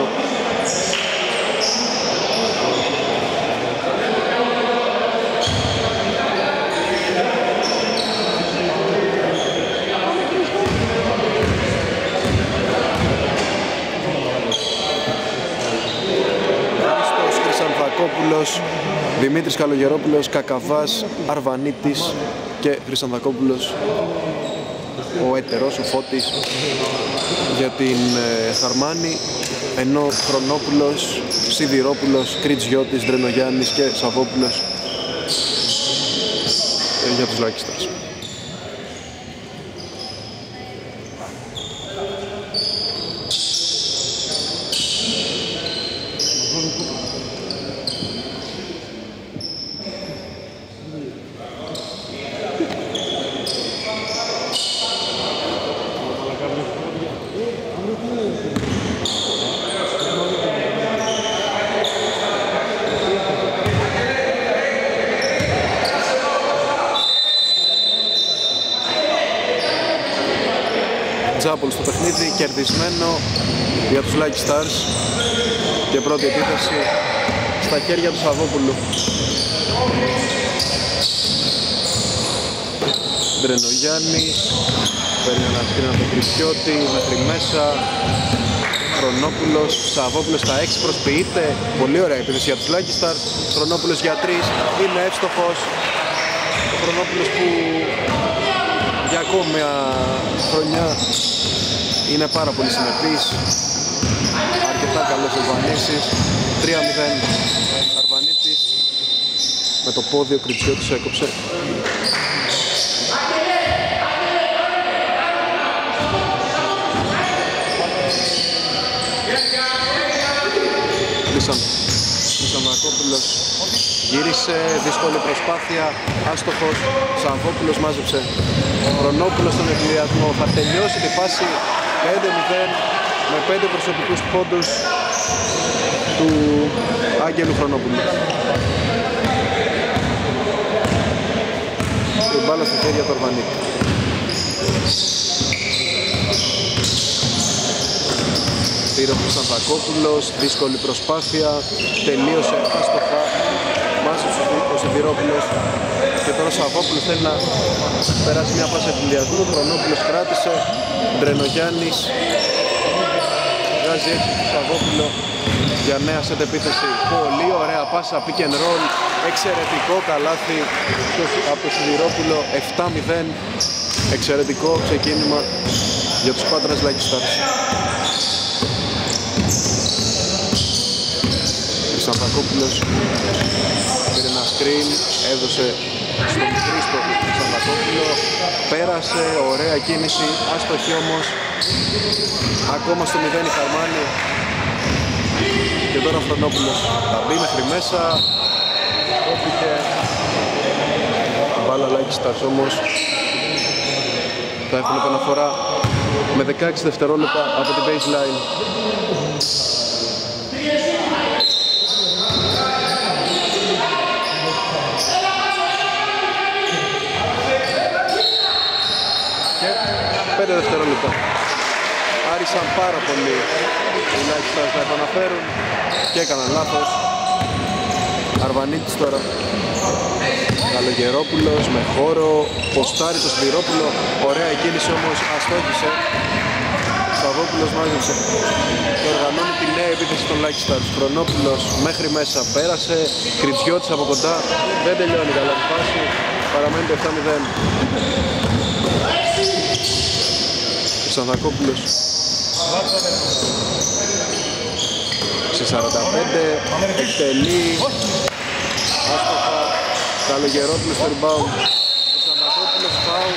μένει μόνο. Κακόπουλος, Δημήτρης Καλογερόπουλος, Κακαβάς, Αρβανίτης και Χρυσανδακόπουλος ο έτερος, ο Φώτης για την ε, Χαρμάνη ενώ Χρονόπουλος, Σιδηρόπουλος, Κριτζιώτης, Δρενογιάννης και Σαββόπουλος ε, για τους Λάκιστας. Τζάπολ στο παιχνίδι, κερδισμένο για τους Lucky Stars και πρώτη επίθεση στα χέρια του Σαββόπουλου. Μπρενογιάννης, παίρνει ένα σκριν από τον Κρυσιώτη, μέχρι μέσα, Χρονόπουλος, Σαββόπουλος στα 6 προσποιείται, πολύ ωραία επίθεση για τους Lucky Stars, Χρονόπουλος για 3, είναι εύστοχος, ο Χρονόπουλος που για ακόμη μια χρονιά είναι πάρα πολύ συνεπής αρκετά καλός εμφανίσεις 3-0 Αρβανίτης με το πόδι ο Κριτσιώτης έκοψε. Μαρκόπουλος γύρισε, δύσκολη προσπάθεια, άστοχος, Σαββόπουλος μάζεψε. Χρονόπουλος στον εκκληδιασμό, θα τελειώσει τη φάση. 5-0 με 5 προσωπικούς πόντους του Άγγελου Χρονόπουλου. Η μπάλα στα χέρια του Αρβανίκ. Πήρε ο Χρυστανθακόπουλος, δύσκολη προσπάθεια, τελείωσε άστοχα, μάζεψε ο Σιδηρόπουλος και τώρα ο Σαββόπουλος θέλει να περάσει μια πάσα εφηλιασμού, ο Χρονόπουλος κράτησε, Μπρενογιάννης βγάζει έξω του Σαββόπουλο για νέα σετ επίθεση. Πολύ ωραία πάσα, pick and roll, εξαιρετικό καλάθι από το Σιδηρόπουλο, 7-0, εξαιρετικό ξεκίνημα για τους Πάντρας Lucky Stars. Χρυσανθακόπουλος πήρε ένα screen, έδωσε στον Χρήστο Χρυσανθακόπουλο πέρασε, ωραία κίνηση, άστοχη όμως ακόμα στο 0 η Χαρμάνη. Και τώρα ο Φρονόπουλος θα μπει μέχρι μέσα. Κόπηκε. Μπάλα Λάκης Stars όμως. Θα έχουν επαναφορά με 16 δευτερόλεπτα από την baseline. Yeah. 5 δευτερόλεπτα. Άρισαν πάρα πολύ. Οι Nike Stars να επαναφέρουν και έκαναν λάθος. Αρβανίτης τώρα. Καλογερόπουλος με χώρο, ποστάρει το Σπυρόπουλο, ωραία κίνηση όμως. Αστόχησε. Σαββόπουλος μάζεψε. Και οργανώνει τη νέα επίθεση των Lucky Stars. Χρονόπουλος μέχρι μέσα. Πέρασε, Κριτσιώτης από κοντά, δεν τελειώνει καλά τη φάση, παραμένει το 7-0. Ξανθακόπουλος σε 45 εκτελεί. Άστοχα. Καλογερόπουλος στο rebound Ξανθακόπουλος φάουλ.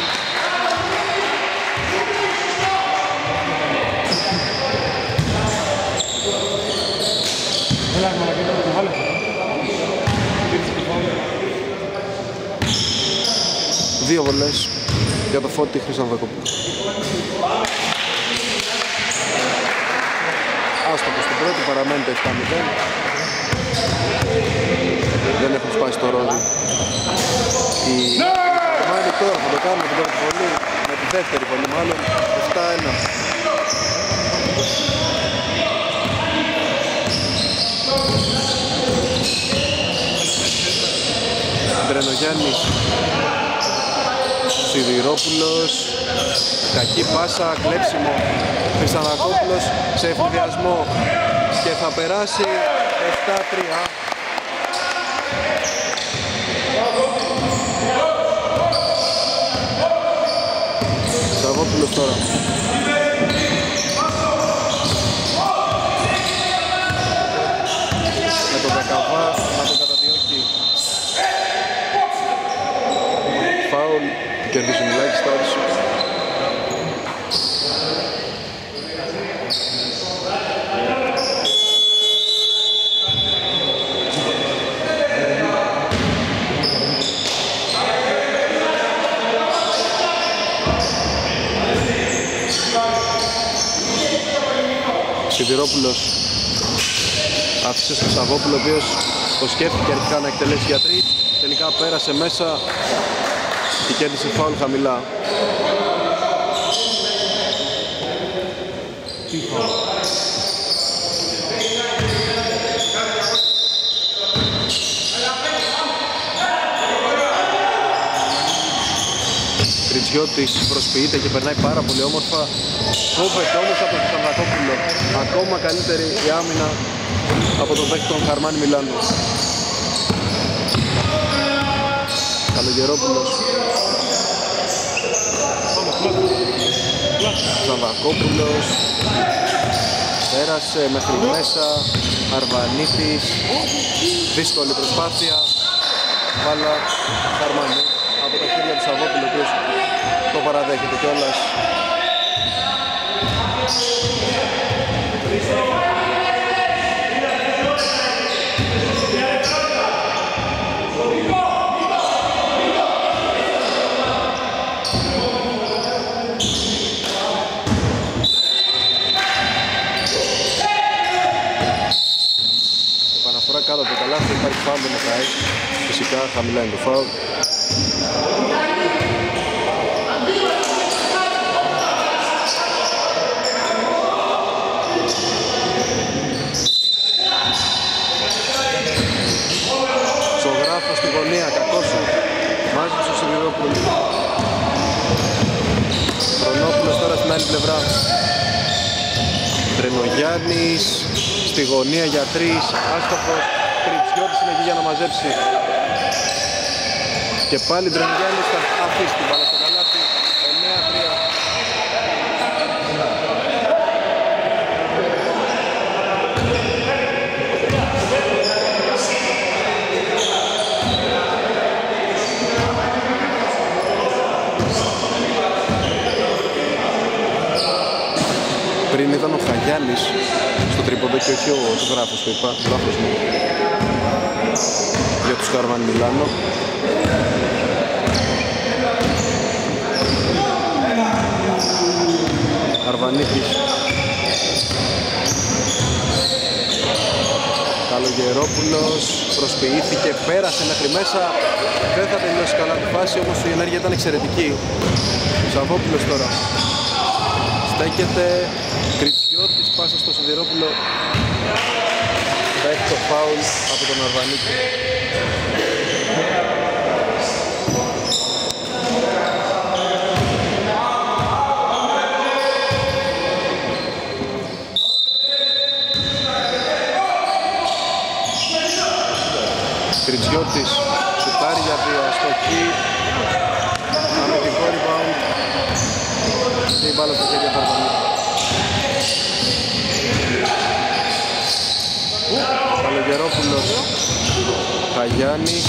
Δύο βολές για το Φώτη Χρυσανθακόπουλο. Άστοχο στην πρώτη, παραμένει το 7-0. Δεν έχουν σπάσει το ρόδι. Η Μάνη τώρα θα το κάνουμε την πρώτη βολή, με τη δεύτερη βολή μάλλον, 7-1. Μπρενογιάννης Σιδηρόπουλος. Κακή πάσα, κλέψιμο. Χρυσανακόπουλος σε εφηδιασμό και θα περάσει 7-3 Σαββόπουλος τώρα με τον Δεκαβά να τον καταδιώκει Φάουλ κερδίζουν οι Lucky Stars Σιδηρόπουλος άφησε στο Σαββόπουλο ο οποίος το σκέφτηκε αρχικά να εκτελέσει για τρεις τελικά πέρασε μέσα. Και κέρδισε φάουλ χαμηλά. Κριτσιώτης προσποιείται και περνάει πάρα πολύ όμορφα Κόβεται όμως από τον Σαββακόπουλο Ακόμα καλύτερη η άμυνα από τον παίκτη των Χαρμάνι Μιλάνο Καλογερόπουλος. Σαββακόπουλος Πέρασε μέχρι μέσα. Αρβανίτης Δύσκολη προσπάθεια. Βάλα Χαρμάνι. Από τα χέρια του Σαββόπουλου ο οποίος το παραδέχεται κιόλας Επαναφορά κάτω από το καλάθι, υπάρχει φάουλ με μετράει. Φυσικά χαμηλά είναι το φάουλ. Ζωγράφος στη γωνία, κακός σου. Μάζεψε ο Σιδηρόπουλος. Χρονόπουλος τώρα στην άλλη πλευρά. Τρενογιάννης στη γωνία για τρεις, άστοχος. Κριτσιώτης είναι εκεί για να μαζέψει. Και πάλι Τρενογιάννης θα αφήσει την μπάλα στο καλάθι. 9-3. Πριν ήταν ο Χαγιάννης στο τρίποντο και όχι ο ζωγράφος που είπα, λάθος μου. Για τους Καρβάν Μιλάνο. Αρβανίτης. Καλογερόπουλος προσποιήθηκε, πέρασε μέχρι μέσα. Δεν θα τελειώσει καλά τη φάση, όμως η ενέργεια ήταν εξαιρετική. Σαββόπουλος τώρα. στέκεται. Κριτσιώτης πάσα στο Σιδηρόπουλο. Θα έχει το φάουλ από τον Αρβανίτη. Κριτζιώτης σουτάρει για δύο αστοχή αμυντικό rebound και η μπάλα στα χέρια του Καλογερόπουλος Χαγιάννης.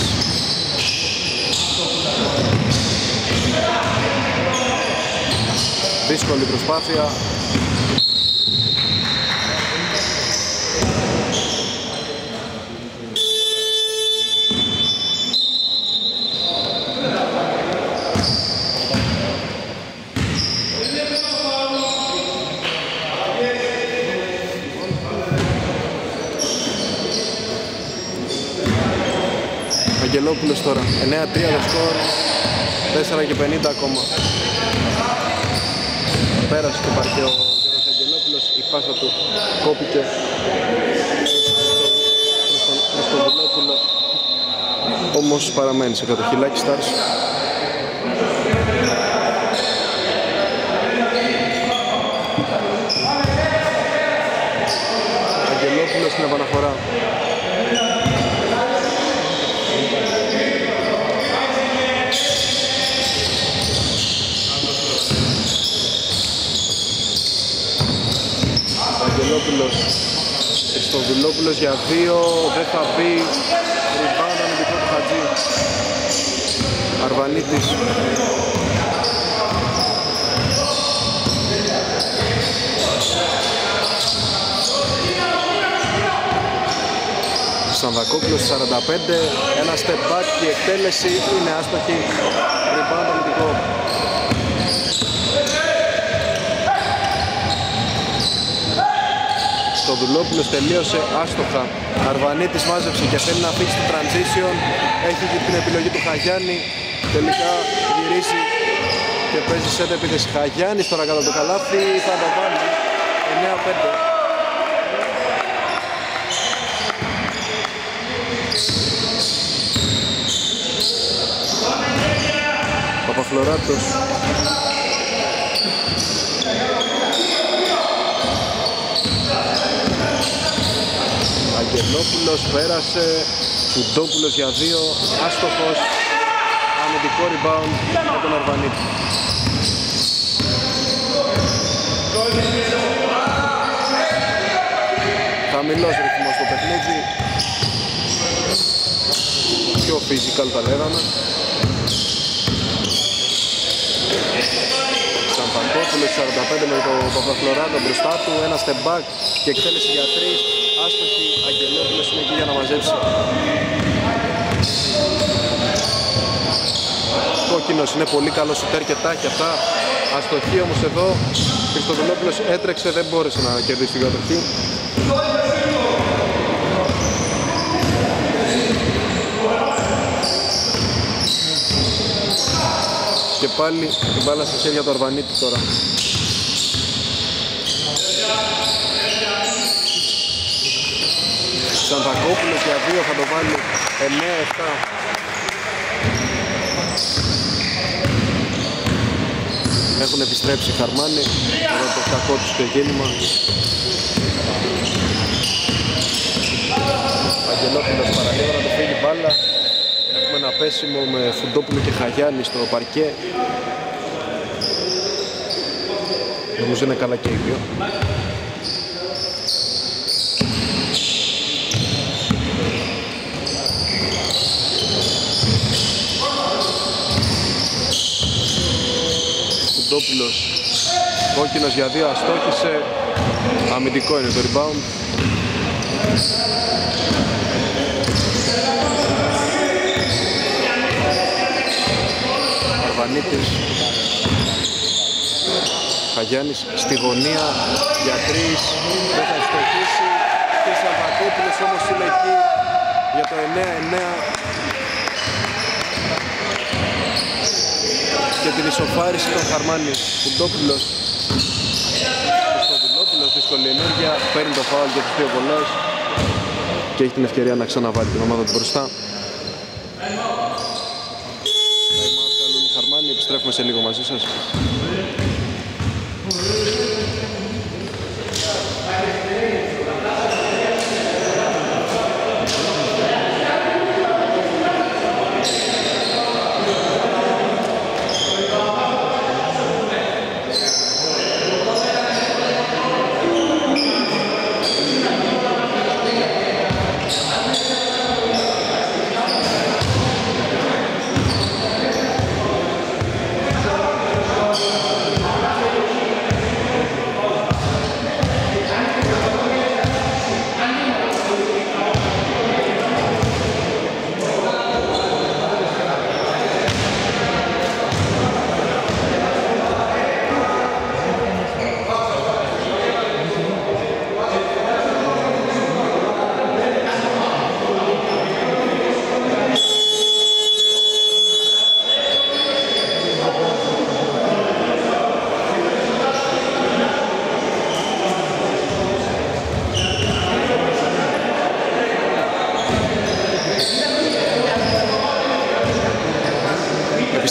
Δύσκολη προσπάθεια Αγγελόπουλος τώρα. 9-3 το σκορ. 4 και 50 ακόμα. Πέρασε το παρκέ ο Γιώργος Αγγελόπουλος. Η πάσα του κόπηκε. Προς τον Βουλόπουλο όμως παραμένει σε κατοχή. Lucky Stars. Αγγελόπουλος στην επαναφορά Χριστοδουλόπουλος Χριστοδουλόπουλος για δύο δεν θα μπει. Rebound αμυντικό του Χατζή. Αρβανίτης. Σανδακόπουλος 45 ένα step back και η εκτέλεση. Είναι άστοχη. Rebound αμυντικό Χριστοδουλόπουλος τελείωσε άστοχα. Αρβανίτης μάζεψε και θέλει να φύγει στο transition. Έχει και την επιλογή του Χαγιάννη. Τελικά γυρίσει και παίζει σε επίθεση Χαγιάννης τώρα κατά το καλάθι. Θα το βάλει 9-5. Παπαφλωράτος Αγγελόπουλος πέρασε Φουντόπουλος για δύο άστοχος αμυντικό rebound με τον Αρβανίτη Χαμηλός ρυθμός στο παιχνίδι. Πιο physical τα λέγαμε. Σαμπακόπουλος 45 με τον Παπαφλωράτο μπροστά του. Ένα step back και εκτέλεση για τρεις άστοχη Αγγελόπουλος είναι εκεί για να μαζέψει. Κόκκινος είναι πολύ καλός σουτέρ και τάχει αυτά. Αστοχή όμως εδώ. Χριστοδουλόπουλος έτρεξε δεν μπόρεσε να κερδίσει την κατοχή. Και πάλι την μπάλα στα χέρια του Αρβανίτη τώρα Σαντακόπουλος για δύο θα το βάλει 9-7 Έχουν επιστρέψει οι Χαρμάνοι εδώ το κακό τους γέννημα. Αγγελόπουλος παραλίγο να το φύγει μπάλα. Έχουμε ένα πέσιμο με Φουντόπουλο και Χαγιάννη στο παρκέ. Νομίζω είναι καλά και οι δύο Κωστόπουλος Κόκκινος για δύο αστόχησε. Αμυντικό είναι το rebound. Αρβανίτης Χαγιάννης στη γωνία για τρεις. Δεν θα στοχίσει και Σαββακόπουλος όμως είναι εκεί για το 9-9 και την ισοφάριση των Χαρμάνιους. Κουντόπουλος Χριστοδουλόπουλος, δύσκολη ενέργεια, παίρνει το φάουλ για τους δύο πολλές και έχει την ευκαιρία να ξαναβάλει την ομάδα του μπροστά. Χαρμάνι, επιστρέφουμε σε λίγο μαζί σας.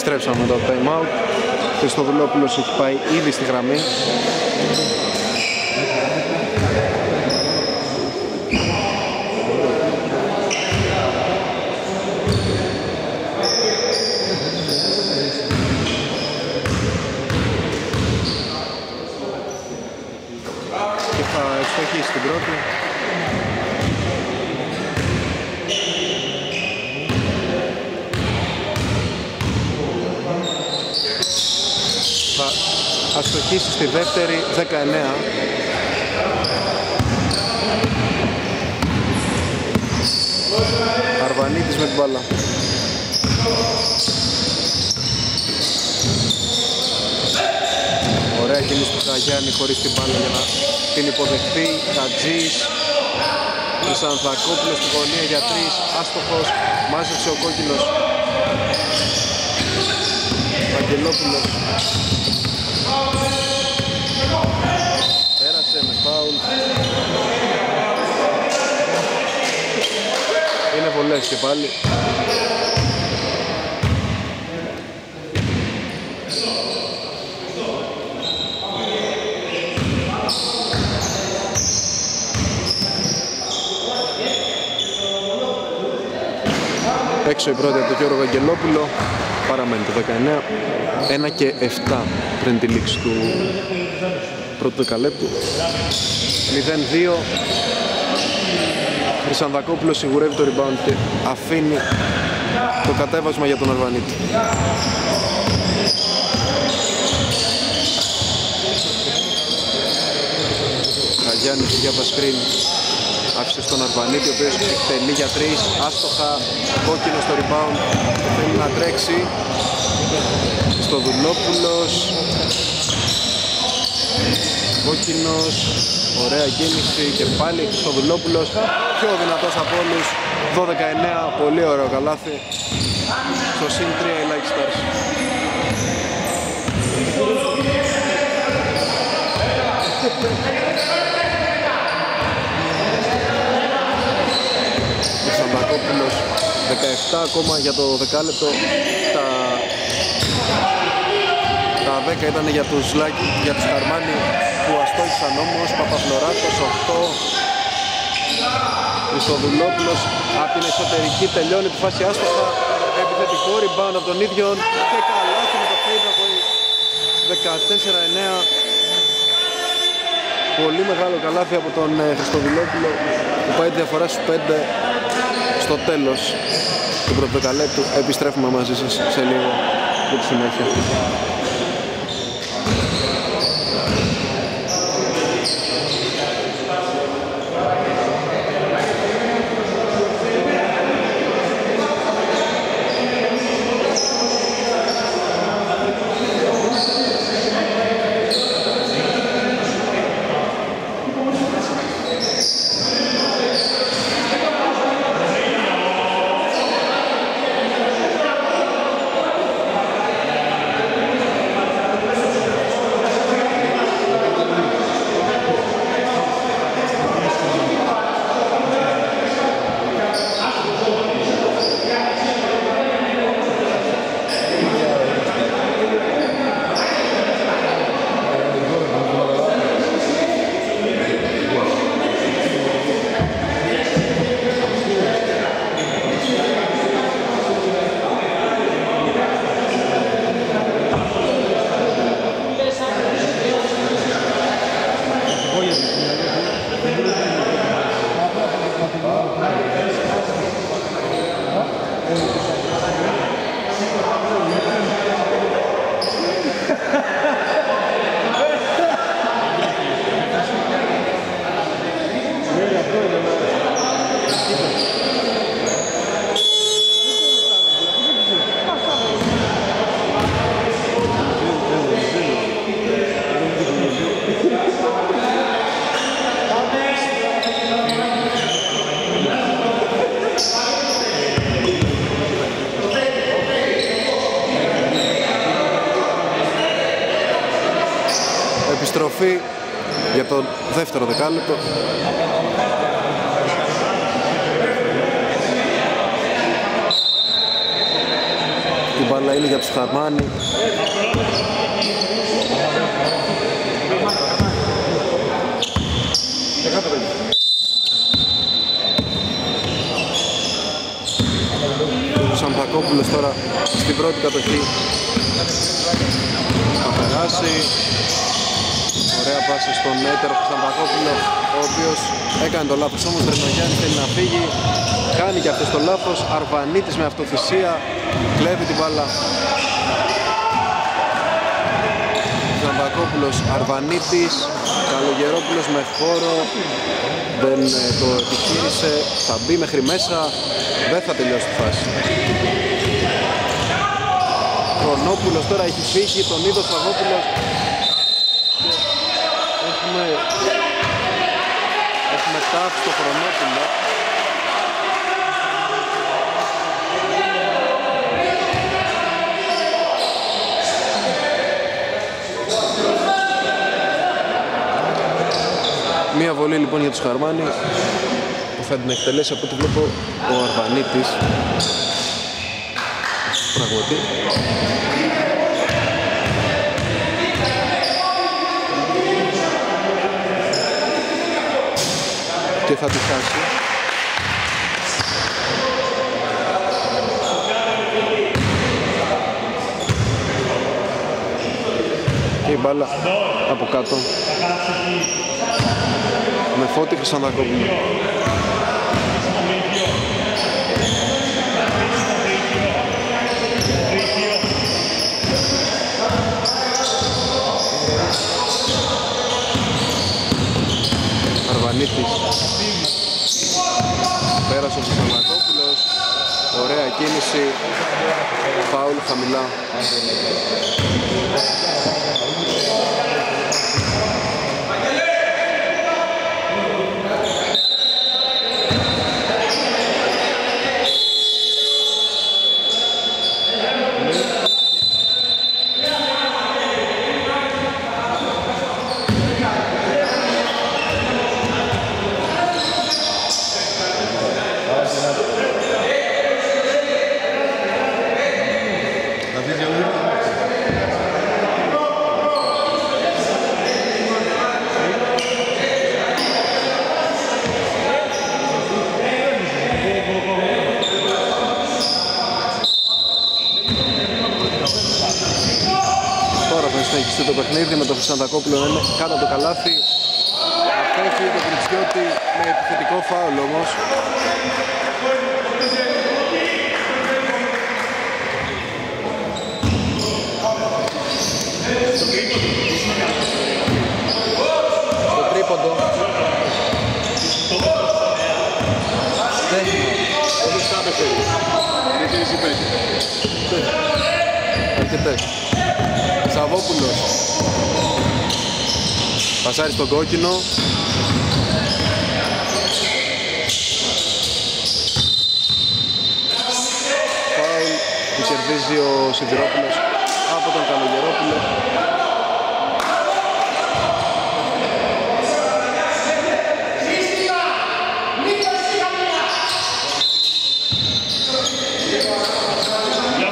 επιστρέψαμε το time out. Χριστοδουλόπουλος έχει πάει ήδη στη γραμμή. Και θα ευστοχίσει την πρώτη. Θα αστοχίσει στη δεύτερη 19. Αρβανίτης με την μπάλα. Ωραία κίνηση του Καγιάννη χωρίς την μπάλα για να την υποδεχθεί. Χατζής, Χρυσανθακόπουλος στην γωνία για τρεις, άστοχος, μάζεψε ο κόκκινος. Αγγελόπουλος Πέρασε με φάουλ. Είναι πολλές και πάλι. Έξω η πρώτη από τον Γιώργο Αγγελόπουλο. Παραμένει το 19 1 και 7 πριν τη λήξη του πρώτου δεκαλέπτου. 0-2 Χρυσανδακόπουλος σιγουρεύει το rebound και αφήνει το κατέβασμα για τον Αρβανίτη Χαγιάννης για Πασκρίνη άφησε στον Αρβανίτη ο οποίος εκτελεί για τρεις. Άστοχα κόκκινο στο rebound. Θέλει να τρέξει. Στο Δουλόπουλος κόκκινος. Ωραία κίνηση και πάλι στο Δουλόπουλος πιο δυνατός από όλους. 12-9 πολύ ωραίο καλάθι. Στο συν 3 η Like Stars. Σαμπακόπουλος 17 ακόμα για το δεκάλεπτο. Τα, τα 10 ήταν για τους, για τους Χαρμάνι που αστόχησαν όμως. Παπαφλωράτος 8 Χριστοδουλόπουλος από την εσωτερική τελειώνει τη φάση άστοχα επιθετικό rebound από τον ίδιο και καλά με το φέιντ από 14-9 πολύ μεγάλο καλάθι από τον ε, Χριστοδουλόπουλο που πάει τη διαφορά στους 5 στο τέλος του πρωτοκαλέπτου επιστρέφουμε μαζί σας σε λίγο για τη συνέχεια. Δεύτερο δεκάλεπτο. Η μπάλα είναι για τους Χαρμάνι. Ο Σαμπακόπουλος τώρα στην πρώτη κατοχή θα περάσει Ωραία πάση στον έτερο Σαμπακόπουλο ο οποίος έκανε το λάθος όμως Βρενογιάννης θέλει να φύγει κάνει και αυτό το λάθος Αρβανίτης με αυτοθυσία κλέβει την μπάλα. Σαμπακόπουλος Αρβανίτης Καλογερόπουλος με χώρο. Δεν ε, το επιχείρησε θα μπει μέχρι μέσα. Δεν θα τελειώσει τη φάση. Χρονόπουλος τώρα έχει φύγει τον είδο Σαββόπουλος. Έχουμε έχουμε τάφει στο Χρονόπουλο βολή λοιπόν για τους Χαρμάνι που θα την εκτελέσει από ό,τι βλέπω ο Αρβανίτης. Πραγματί και θα τη χάσει. Και η μπάλα από κάτω με φώτη Χρυσανδακόπουλο. Αρβανίτης. Πέρασε ο Χρυσανδακόπουλος ωραία κίνηση. Φάουλ χαμηλά Τώρα θα συνεχιστεί το παιχνίδι με τον Χρυσαντακόπουλο να είναι κάτω από το καλάθι. Απέφυγε το Κριτσιώτη με επιθετικό φάουλ όμως. Στο τρίποντο. Όλες κάτω θέλεις. Διατήρηση πέντε. Αρκετές. Σαββόπουλος. Πασάρι στον κόκκινο. Φάουλ που κερδίζει ο Σιδηρόπουλος από τον Καλογερόπουλο.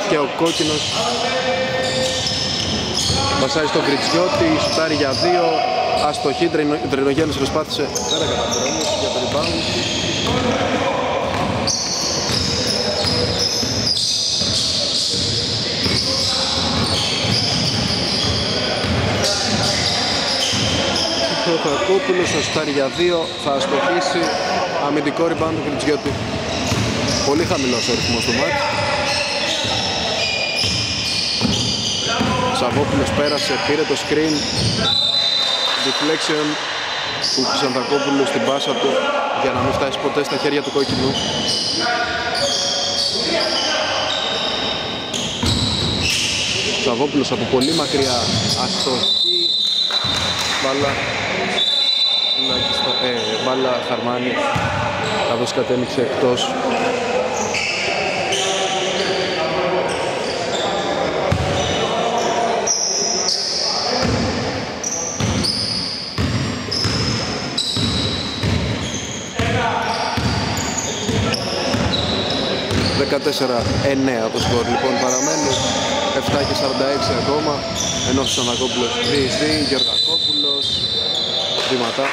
Και ο κόκκινος Πασάρι στον Κριτσιώτη, σουτάρει για δύο Αστοχή, Τρινογέννης προσπάθησε. Δεν καταφέρει όμως για το rebound. Ο Κακόπουλος θα σουτάρει για δύο Θα αστοχήσει αμυντικό rebound του Κριτσιώτη Πολύ χαμηλός ο ρυθμός του μάτς. Σαββόπουλος πέρασε, πήρε το screen deflection του Ξαντακόπουλου στην πάσα του για να μην φτάσει ποτέ στα χέρια του κόκκινου. Σαββόπουλος από πολύ μακριά αστοχή. Μπάλα. Τουλάχιστον, ε, μπάλα Χαρμάνη. Καθώς κατέληξε εκτός 14-9 το σκορ. Λοιπόν παραμένει 7 και 46 ακόμα. Ενώ ο Σανακόπουλος 3D, Γεωργακόπουλος βήματα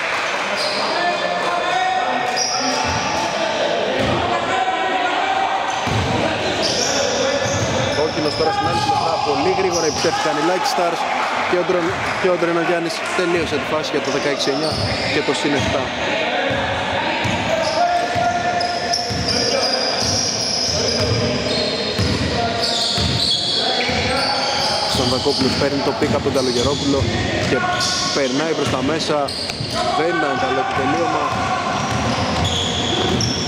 Κόκκινος τώρα στην άλλη πλευρά πολύ γρήγορα επιτέθηκαν οι Like Stars και ο, Ντρο... και ο Ντρενογιάννης τελείωσε τη φάση για το 16-9 και το συν 7 Σαββακόπουλος παίρνει το pick από τον Καλογερόπουλο και περνάει προς τα μέσα. Δεν ήταν καλό το τελείωμα.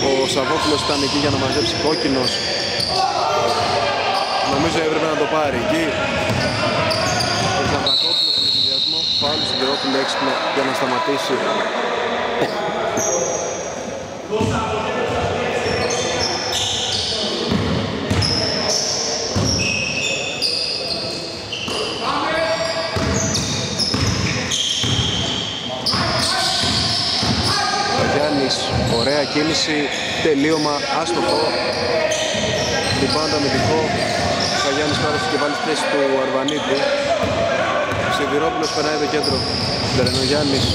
Ο Σαββόπουλος ήταν εκεί για να μαζέψει κόκκινος. Νομίζω έπρεπε να το πάρει εκεί. Ο Σαββακόπουλος με συνδυασμό πάλι στον Γερόπουλο έξυπνο για να σταματήσει Ωραία κίνηση, τελείωμα, άστοχο. Λιμπάντα αμυντικό. Σαγιάννης πάρωσε και βάλει θέση του Αρβανίτη. Σιδηρόπουλος περνάει το κέντρο. Τερενογιάννης.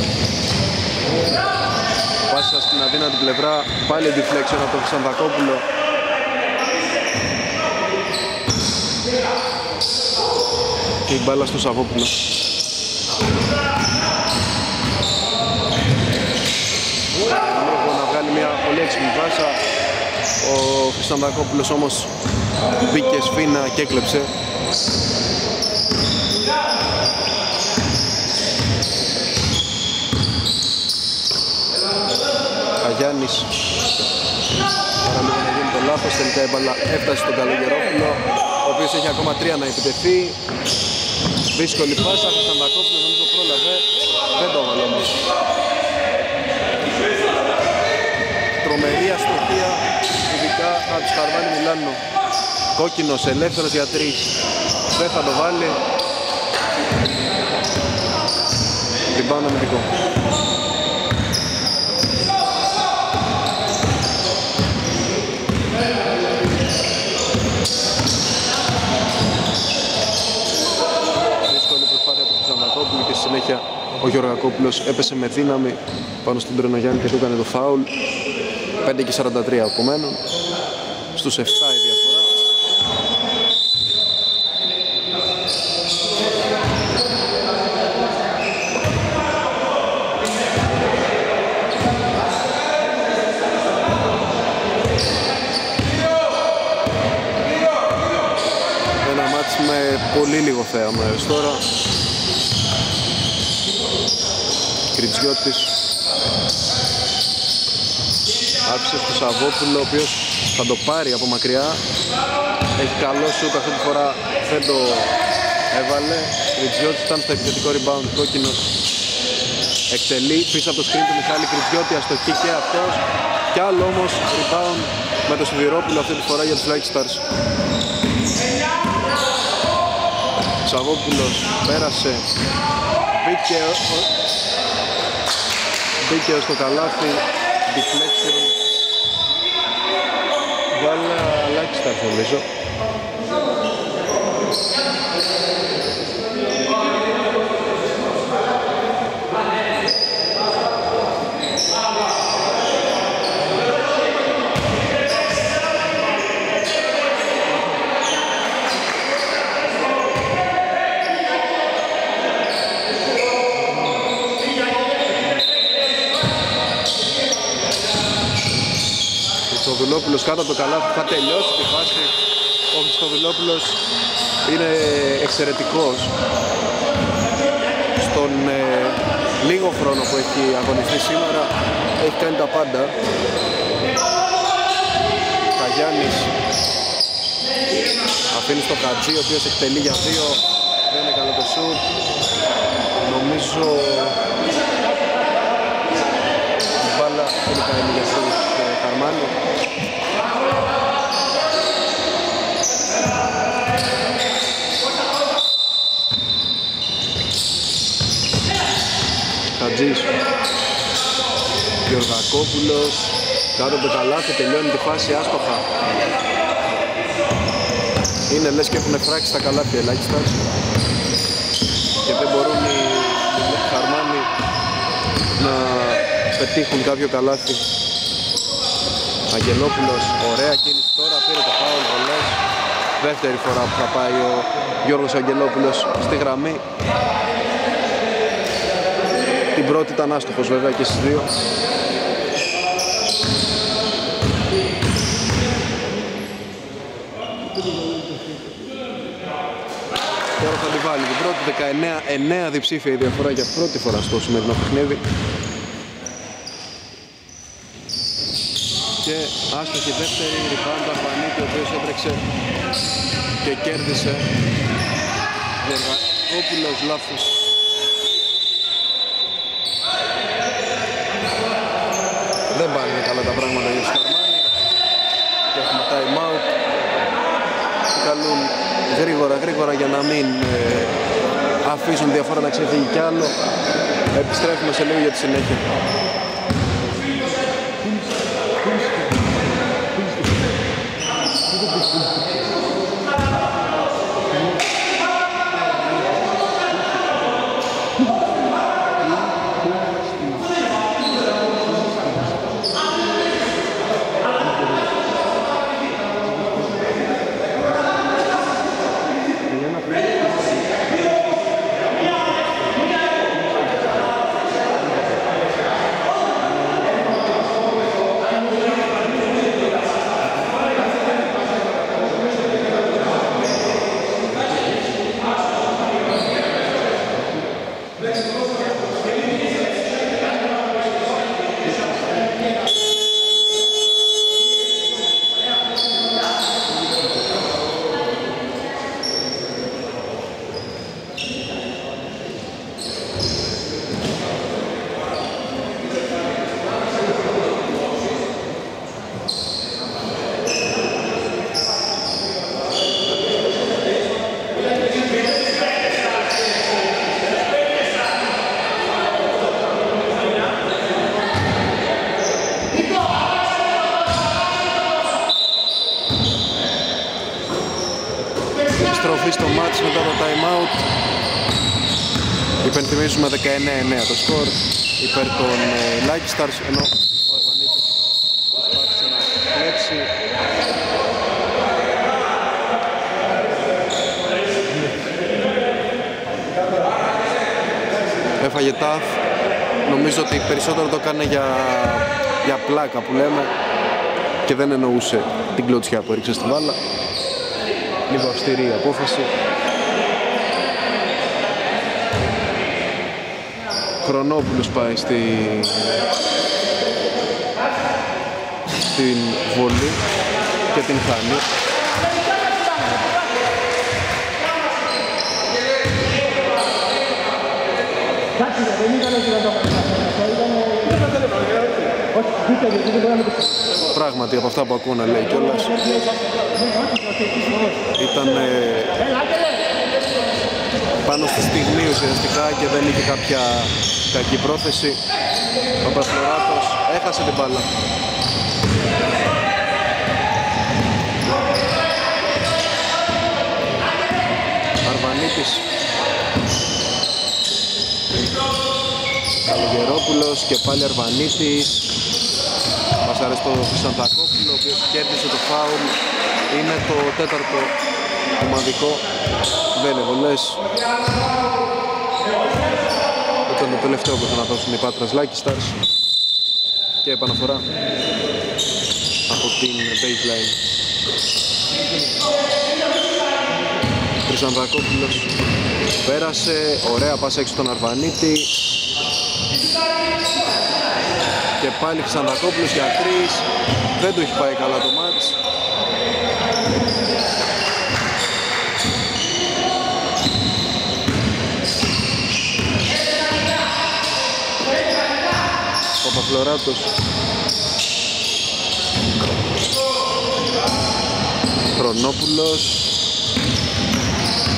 Πάσα στην αδύνατη πλευρά. Πάλι deflection από τον Ξανδακόπουλο. Και η μπάλα στο Σαββόπουλο. πολύ έξυπνη πάσα. Ο Χρυστανδακόπουλος όμως μπήκε σφίνα και έκλεψε. Αγιάννης Παρά λίγο να γίνει το λάθος, τελικά η μπαλά έφτασε στον Καλογερόπουλο ο οποίος έχει ακόμα τρία να επιτεθεί δύσκολη πάσα, Χρυστανδακόπουλος νομίζω πρόλαβε δεν το έβαλε όμως τρομερή αστοχία ειδικά από τους Χαρβάνι Μιλάνο κόκκινος ελεύθερος για τρεις. Δεν θα το βάλει. Rebound αμυντικό δύσκολη προσπάθεια του Ξανακόπουλου και στη συνέχεια ο Γιώργακόπουλος έπεσε με δύναμη πάνω στον Τρενογιάννη και του έκανε το φάουλ 5 και 43 απομένουν στους 7 η διαφορά. Ένα μάτς με πολύ λίγο θέαμα έως τώρα. Κριτζιώτης άφησε στο Σαββόπουλο ο οποίος θα το πάρει από μακριά. Έχει καλό σούτ αυτή τη φορά δεν το έβαλε. Κριτζιώτης ήταν στο επιθετικό rebound κόκκινος. Εκτελεί πίσω από το screen του Μιχάλη Κριτζιώτη αστοχή και αυτός. Κι άλλο όμως rebound με το Σιδηρόπουλο αυτή τη φορά για τους Like Stars. Σαββόπουλος πέρασε. Μπήκε μπήκε στο καλάθι. Deflection Βάλα ελάχιστα νομίζω Χριστοδουλόπουλος κάτω από το καλάθι θα τελειώσει τη φάση. Ο Χριστοδουλόπουλος είναι εξαιρετικός. Στον ε, λίγο χρόνο που έχει αγωνιστεί σήμερα έχει κάνει τα πάντα. Καγιάννης αφήνει στο Χατζή ο οποίος εκτελεί για δύο. Δεν είναι καλό το σουτ. Νομίζω η μπάλα είναι καλή για τους Καρμάνου Χατζής. Γεωργακόπουλος. Κάτω από το καλάθι τελειώνει τη φάση άστοχα. Είναι λες και έχουν φράξει τα καλάθια ελάχιστα. Και δεν μπορούν οι, οι Χαρμάνοι να πετύχουν κάποιο καλάθι. Αγγελόπουλος, ωραία κίνηση τώρα, πήρε το φάουλ, βολές. Δεύτερη φορά που θα πάει ο Γιώργος Αγγελόπουλος στη γραμμή. Την πρώτη ήταν άστοχος βέβαια και στις δύο. Τώρα θα τη βάλει την πρώτη 19, 9 διψήφια η διαφορά για πρώτη φορά στο σημερινό παιχνίδι. Και άστοχη δεύτερη rebound Αρβανίτη ο οποίος έτρεξε και κέρδισε. Γεργακόπουλος λάθος. Δεν πάνε καλά τα πράγματα για τους Καρμάνι. Και έχουμε time out. Καλούν γρήγορα γρήγορα για να μην ε, αφήσουν διαφορά να ξεφύγει κι άλλο. Επιστρέφουμε σε λίγο για τη συνέχεια. 19 το σκορ υπέρ των ε, Lucky Stars ενώ Έφαγε τάφ. Νομίζω ότι περισσότερο το έκανε για, για πλάκα που λέμε και δεν εννοούσε την κλωτσιά που έριξε στην βάλα λίγο αυστηρή απόφαση. Χρονόπουλος πάει στη... στην βολή και την χάνει. Πράγματι από αυτά που ακούω να λέει κιόλας. Ήταν ε, πάνω στη στιγμή ουσιαστικά και δεν είχε κάποια κακή πρόθεση. Ο Παπαφλωράτος έχασε την μπάλα. Αρβανίτης. Καλογερόπουλος και πάλι Αρβανίτης. Μας αρέσει το Χρυσαντακόπουλο ο οποίος κέρδισε το φάουλ. Είναι το τέταρτο ομαδικό δεν είναι βολές ήταν το τελευταίο που θα να δώσουν οι Πάτρας Lucky Stars και επαναφορά από την baseline. Χρυσανδρακόπουλος πέρασε, ωραία πάσα έξω τον Αρβανίτη. Και πάλι Χρυσανδρακόπουλος για τρεις. Δεν του έχει πάει καλά το μάτς Παπαφλωράτος Χρονόπουλος.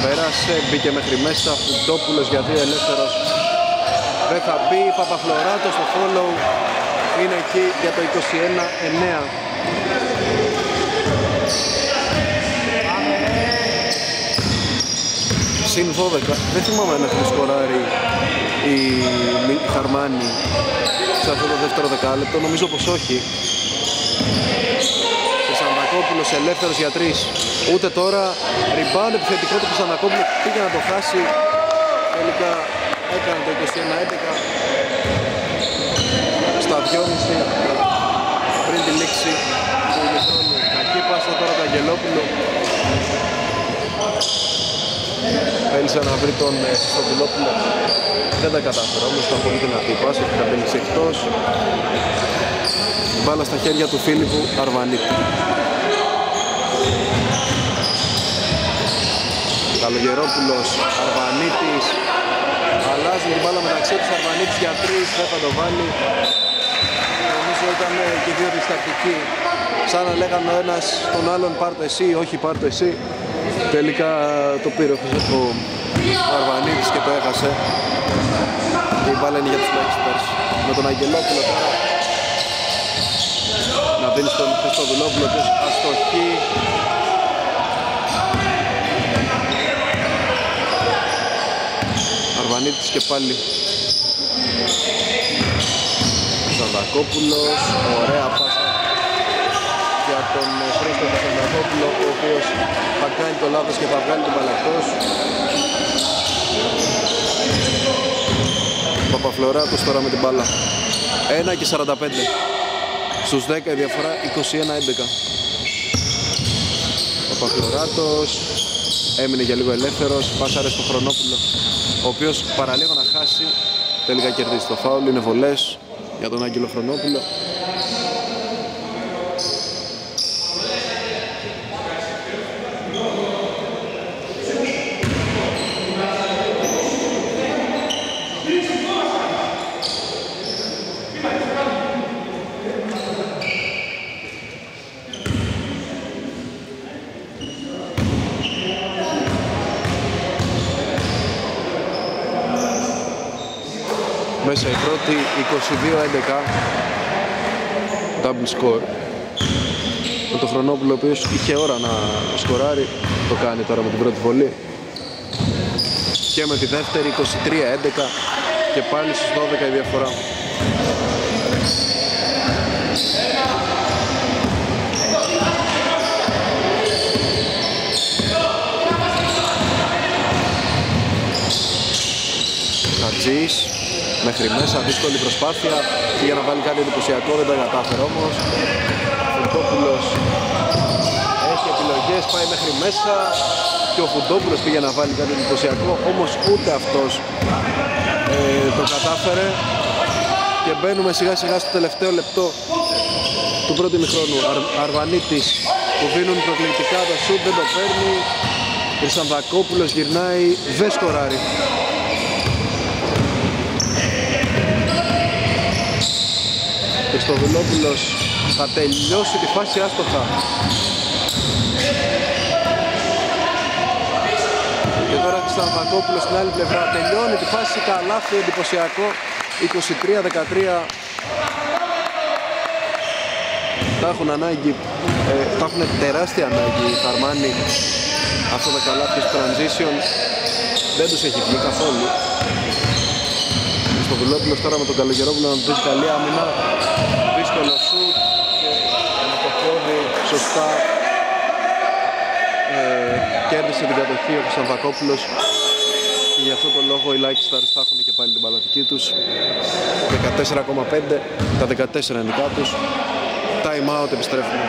Πέρασε, μπήκε μέχρι μέσα. Φουντόπουλος γιατί ελεύθερος. Δεν θα μπει, Παπαφλωράτος το follow. Είναι εκεί για το 21-9 συν 12. Δεν θυμάμαι αν έχουν σκοράρει η Χαρμάνη σε αυτό το δεύτερο δεκάλεπτο. Νομίζω πως όχι. Χρυσανδακόπουλος ελεύθερος για τρεις. Ούτε τώρα rebound επιθετικό του Χρυσανδακόπουλου πήγε να το χάσει. Τελικά έκανε το 21-11 στα 2,5 πριν τη λήξη του ημιχρόνου. Κακή πάσα τώρα του Αγγελόπουλου. Θέλησε να βρει τον Χριστοδουλόπουλο. Δεν τα κατάφερα όμως, ήταν πολύ δυνατή η πάσα, κατέληξε εκτός. Μπάλα στα χέρια του Φίλιππου Αρβανίτη. Καλογερόπουλος, Αρβανίτης, αλλάζουν την μπάλα μεταξύ τους, Αρβανίτης για τρεις, δεν θα το βάλει. Νομίζω ήταν και δύο διστακτικοί, σαν να λέγανε ο ένας τον άλλον πάρ' το εσύ, όχι πάρ' το εσύ. Τελικά το πήρε ο Αρβανίτης και το έχασε. Και η μπάλα είναι για τους Λέξιτers. Με τον Αγγελόπουλο τώρα να δίνεις στον Χριστοδουλόπουλο και αστοχή Αρβανίτης και πάλι Σαντακόπουλος, ωραία πάσα για τον Χρήστο Σαντακόπουλο ο οποίος θα κάνει το λάθος και θα βγάλει τον παλακτός. Παπαφλωράτος τώρα με την μπάλα. 1 και 45 στους 10 η διαφορά 21-11 Παπαφλωράτος έμεινε για λίγο ελεύθερος πάσαρε στο Χρονόπουλο ο οποίος παραλίγο να χάσει τελικά κερδίσει το φάουλ, είναι βολές για τον Άγγελο Χρονόπουλο μέσα η πρώτη 22-11. Double score. Με τον Χρονόπουλο ο οποίος είχε ώρα να σκοράρει το κάνει τώρα με την πρώτη βολή. Και με τη δεύτερη 23-11 και πάλι στους 12 η διαφορά. Χατζής μέχρι μέσα, δύσκολη προσπάθεια για να βάλει κάτι εντυπωσιακό, δεν τα κατάφερε όμως. Φουντόπουλος έχει επιλογές, πάει μέχρι μέσα και ο Φουντόπουλος πήγε να βάλει κάτι εντυπωσιακό, όμως ούτε αυτός ε, το κατάφερε και μπαίνουμε σιγά σιγά στο τελευταίο λεπτό του πρώτου μηχρόνου. Αρ, Αρβανίτης που δίνουν προκλητικά το σουτ, δεν το παίρνει. Χρυσανδακόπουλος γυρνάει, δεν σκοράρει. Χριστοδουλόπουλος θα τελειώσει τη φάση άστοχα. Και τώρα Χριστοδουλόπουλος στην άλλη πλευρά. Τελειώνει τη φάση καλάθι εντυπωσιακό. 23-13 τα έχουν ανάγκη, ε, τα έχουν τεράστια ανάγκη οι Φαρμάνοι αυτό τα καλάθι transition. Δεν τους έχει βγει καθόλου Χριστοδουλόπουλος τώρα με τον Καλογερόπουλο να δεις καλή άμυνα. Δύσκολο σουτ και με το πόδι σωστά ε, κέρδισε την κατοχή ο Χρυστανδακόπουλος και γι' αυτό το λόγο οι Like Stars θα έχουν και πάλι την παλατική τους. 14,5 τα 14 είναι δικά τους. Time out επιστρέφουμε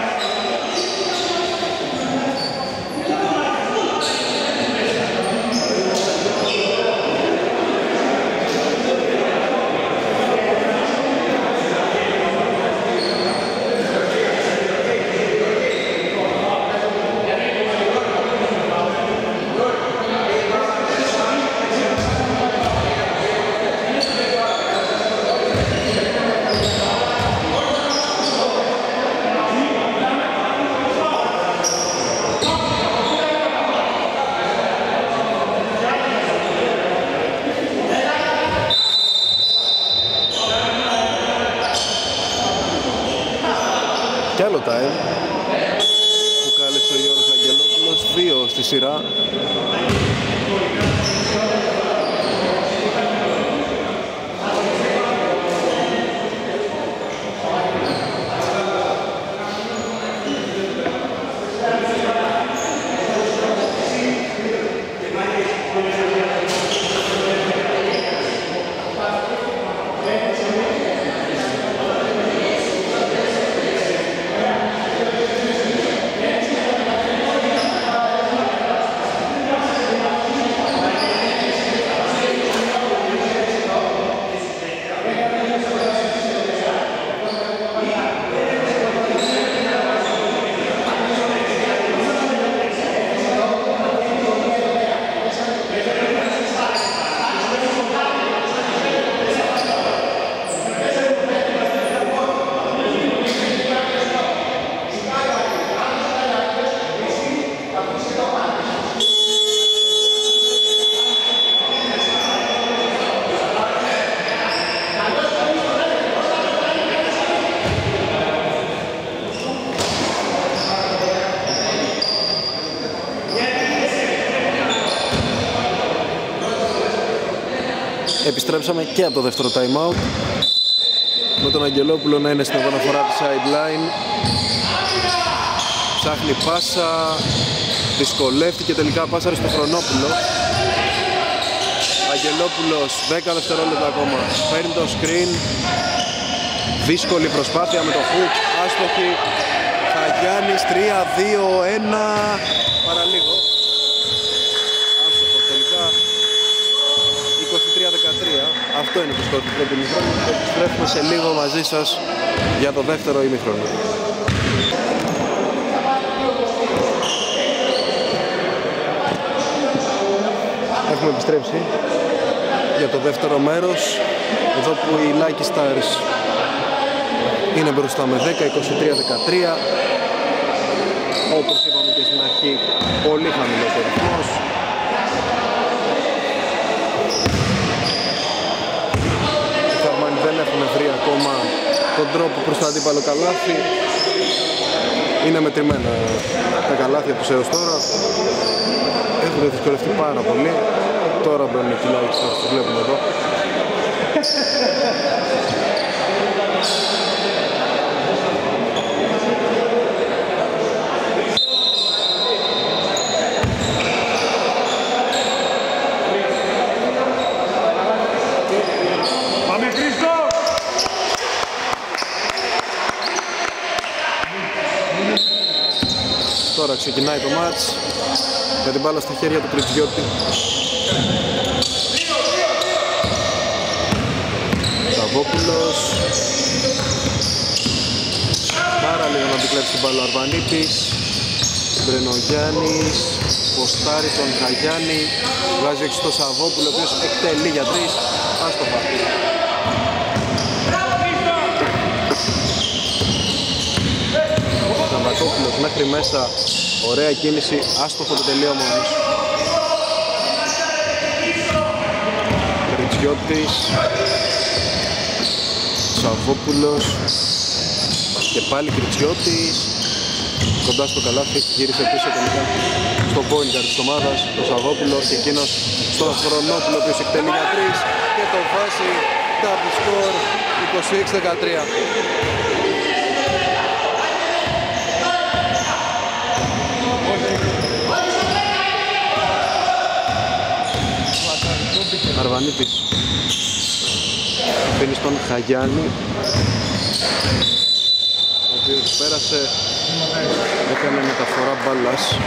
Επιστρέψαμε και από το δεύτερο time out. Με τον Αγγελόπουλο να είναι στην επαναφορά της sideline. Ψάχνει πάσα δυσκολεύτηκε τελικά πάσα στο Χρονόπουλο Αγγελόπουλος 10 δευτερόλεπτα ακόμα. Παίρνει το screen. Δύσκολη προσπάθεια με το hook. Άστοχη. Χαγιάννης 3-2-1 Αυτό είναι το σκορ του πρώτου ημιχρόνου. Επιστρέφουμε σε λίγο μαζί σας για το δεύτερο ημιχρόνο. Έχουμε επιστρέψει για το δεύτερο μέρος εδώ που οι Lucky Stars είναι μπροστά με 10, 23, 13 όπως είπαμε και στην αρχή πολύ χαμηλός ο ρυθμός δεν έχουν βρει ακόμα τον τρόπο προς το αντίπαλο καλάθι. Είναι μετρημένα τα καλάθια τους έως τώρα. Έχουν δυσκολευτεί πάρα πολύ. Τώρα μπαίνουν οι τουλάχιστον τους βλέπουμε εδώ ξεκινάει το μάτς. Με την μπάλα στα χέρια του Κριτζιώτη Σαββόπουλος πάρα λίγο να την κλέψει την μπάλα ο Αρβανίτης. Μπρενογιάννης. Ποστάρι τον Χαγιάννη βγάζει έξω το Σαββόπουλο ο οποίος εκτελεί για τρεις. Άστοχα Σαββατόπουλος μέχρι μέσα Ωραία κίνηση, άστοχο το τελείωμα. Όμως. Κριτσιώτης, Σαββόπουλος. Και πάλι Κριτσιώτης κοντά στο καλάθι, γύρισε πίσω τελικά. Στο point guard της ομάδας, το Σαββόπουλο και εκείνος στον Χρονόπουλο ο οποίος εκτελεί για τρεις. Και το βάζει. Double score 26-13. Αρβανίτης. Αφήνεις στον Χαγιάννη ο οποίος πέρασε έκανε μεταφορά μπάλας.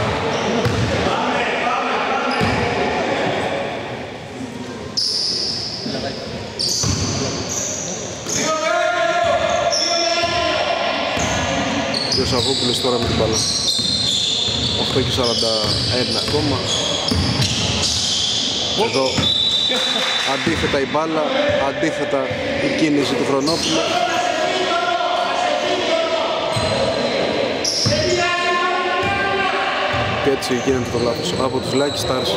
Και ο Σαββόπουλος τώρα με την μπάλα. 8 και 41 ακόμα. Εδώ αντίθετα η μπάλα, αντίθετα η κίνηση του Χρονόπουλου. Και έτσι γίνεται το λάθος από τους Lucky Stars.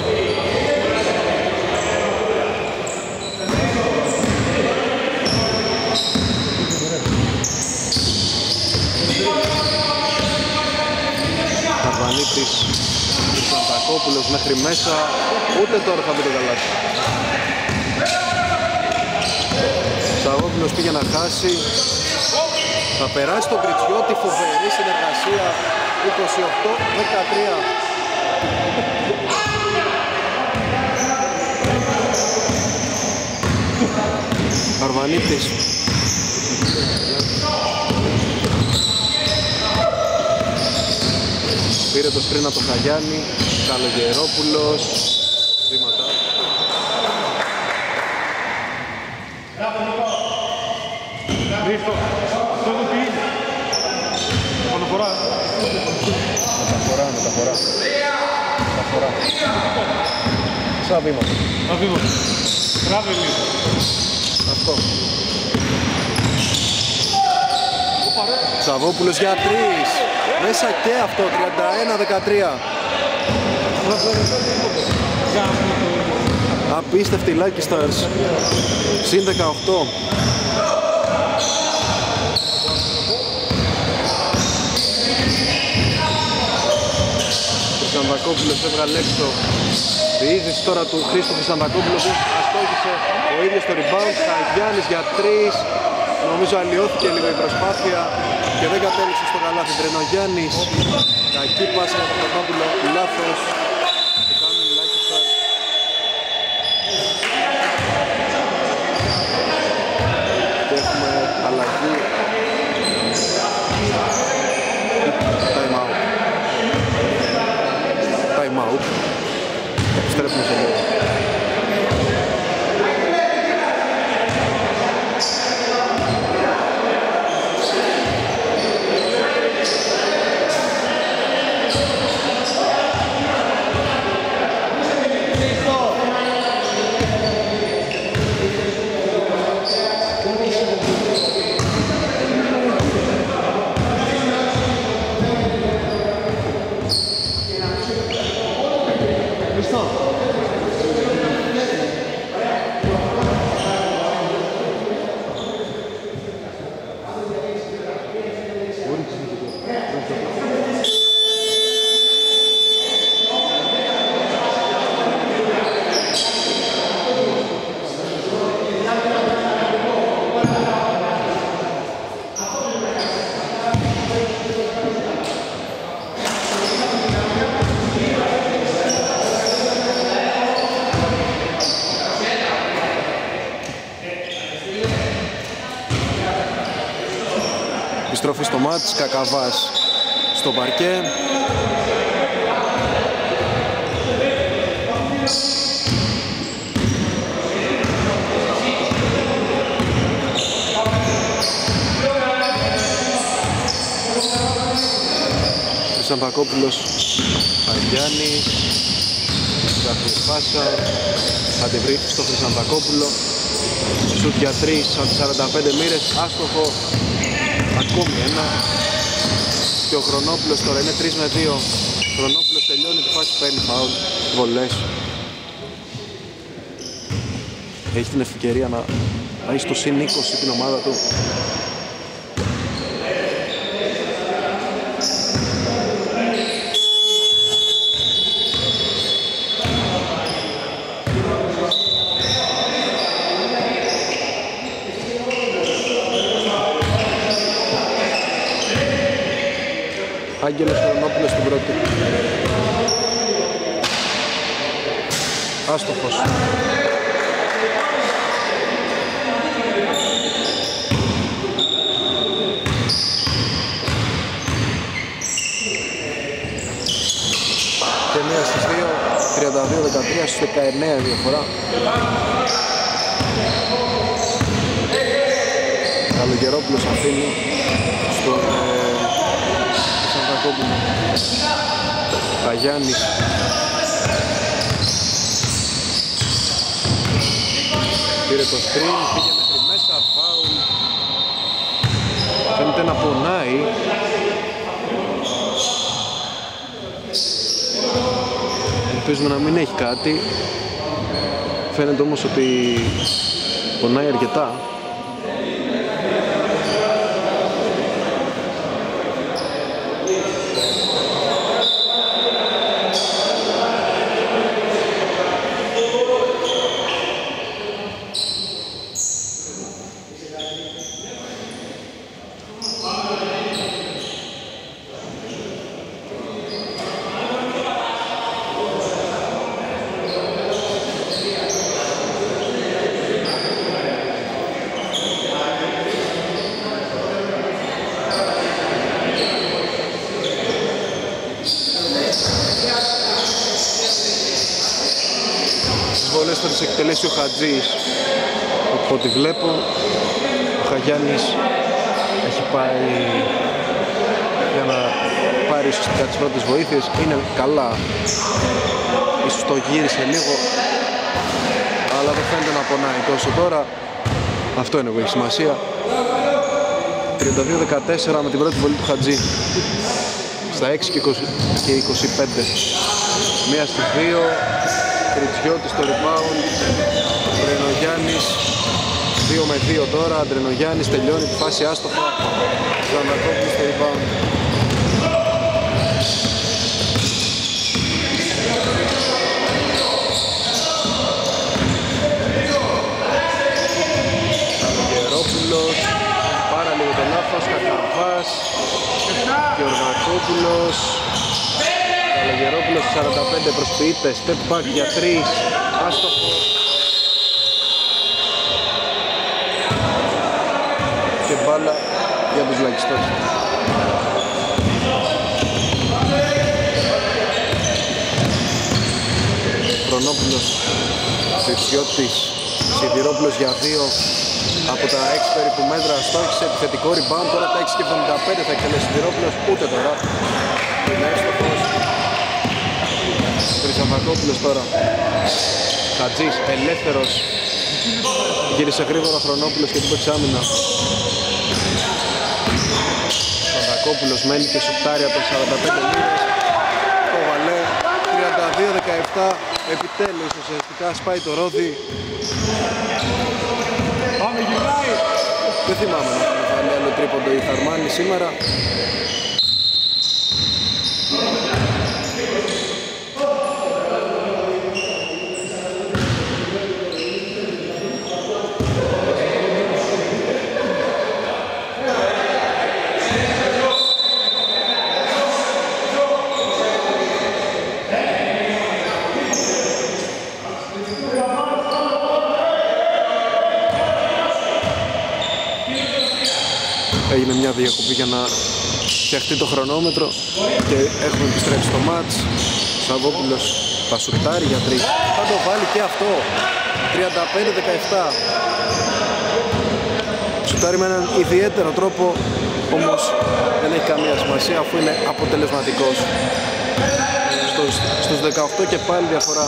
Καρβανίτης, Σαββακόπουλος μέχρι μέσα, ούτε τώρα θα μπει το καλάθι. Σαββακόπουλος πήγε να χάσει, θα περάσει τον Κριτσιώτη, φοβερή συνεργασία, 28-13. Καρβανίτης Πήρε το σκριν από τον Χαγιάννη, Καλογερόπουλος, βήματα. Χρήστο, αυτό εδώ τι είναι. Μεταφορά. Μεταφορά, μεταφορά. Μεταφορά. Σαν βήματα. Αφήμος. Τράβε λίγο. Αυτό. Σαββόπουλος για τρεις. Μέσα και αυτό, 31-13. Απίστευτη Lucky Stars. Συν 18. Χρυσανδακόπουλος έβγαλε έξω Διείσδυση τώρα του Χρήστο Χρυσανδακόπουλου που αστόχησε ο ίδιος το rebound. Χαγιάννης για τρεις. Νομίζω αλλοιώθηκε λίγο η προσπάθεια και δεν κατέληξε στο καλάθι Τρενογιάννης Κακή πάσα από τον Παπούλο, λάθος που κάνουν οι Lucky Stars και έχουμε αλλαγή time out time out επιστρέφουμε σε λίγο Επιστροφή στο μάτς, Κακαβάς στο παρκέ. Χρυσανθακόπουλος Αγιάννης Ψάχνει πάσα Θα την βρει στο Χρυσανθακόπουλο Σουτ για 3 από τις 45 μοίρες. Άστοχο. Ακόμη ένα Και ο Χρονόπουλος τώρα είναι 3 με 2 Χρονόπουλος τελειώνει τη φάση παίρνει φάουλ Βολές. Έχει την ευκαιρία να πάει στο συν 20 την ομάδα του Άγγελος Χρονόπουλος στην πρώτη. Άστοχος. Και μία στις 2, 32-13 στους 19 διαφορά. Καλογερόπουλος αφήνει στον ε, Σαντακόπουλο. Παγιάννης. Πήρε το screen, πήγε μέχρι μέσα, φάουλ. Φαίνεται να πονάει. Ελπίζουμε να μην έχει κάτι. Φαίνεται όμως ότι πονάει αρκετά. θα τις εκτελέσει ο Χατζής από ό,τι βλέπω ο Χαγιάννης έχει πάει για να πάρει ουσιαστικά τις πρώτες βοήθειες. Είναι καλά. Ίσως το γύρισε λίγο αλλά δεν φαίνεται να πονάει τόσο τώρα. Αυτό είναι που έχει σημασία. 32-14 με την πρώτη βολή του Χατζή. Στα 6 και 25 μία στη 2 Κριτσιώτης στο rebound Τρενογιάννης 2 με 2 τώρα. Αντρενογιάννης τελειώνει τη φάση άστοχα Ζανακόπουλος στο rebound Καλογερόπουλος πάρα λίγο το λάθος Κακαβάς Γεωργακόπουλος Καλογερόπουλος 45 προσποιείται step back για 3 άστοχο και μπάλα για τους λαγιστές Χρονόπουλος Φιτσιώτης Σιδηρόπουλος για 2 από τα 6 περίπου μέτρα στόχισε επιθετικό rebound. Τώρα τα 6 και 75 θα εκτελέσει Σιδηρόπουλος. Ούτε τώρα είναι έστοχος Χρυσαφακόπουλος τώρα. Χατζής ελεύθερος. Γύρισε γρήγορα Χρονόπουλος και τίποτε άμυνα. Χρυσαφακόπουλος μένει και σουτάρει από 45 μήνες. Το βαλέ 32-17 επιτέλους ουσιαστικά σπάει το ρόδι. Δεν θυμάμαι να έχουμε βάλει άλλο τρίποντο η Θαρμάνη σήμερα έγινε μια διακοπή για να φτιαχτεί το χρονόμετρο και έχουμε επιστρέψει στο μάτς. Σαββόπουλος θα σουτάρει για τρεις. Θα το βάλει και αυτό. 35-17 σουτάρει με έναν ιδιαίτερο τρόπο όμως δεν έχει καμία σημασία αφού είναι αποτελεσματικός. Στους, στους 18 και πάλι διαφορά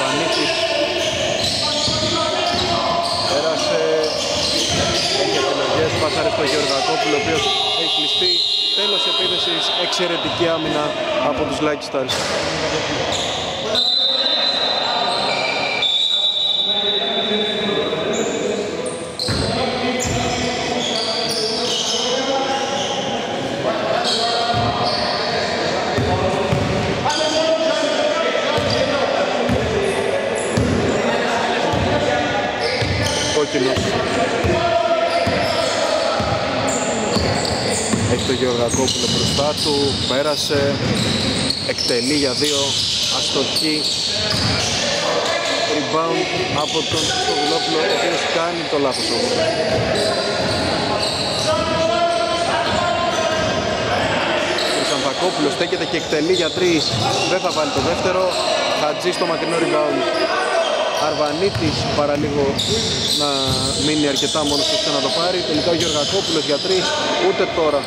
Βανίτης πέρασε έχει επιλογές πάσαρε στο Γεωργακόπουλο ο οποίος έχει κλειστεί. Τέλος επίθεσης εξαιρετική άμυνα από τους Lucky Stars κόκκινος έχει το Γεωργακόπουλο μπροστά του πέρασε εκτελεί για δύο αστοχή. Rebound από τον Χριστοδουλόπουλο ο οποίος κάνει το λάθος όμως Χρυσανθακόπουλος στέκεται και εκτελεί για τρεις. Δεν θα βάλει το δεύτερο. Χατζή στο μακρινό rebound Αρβανίτης παραλίγο να μείνει αρκετά μόνος του ώστε να το πάρει. Τελικά ο Γεωργακόπουλος για τρεις, ούτε τώρα.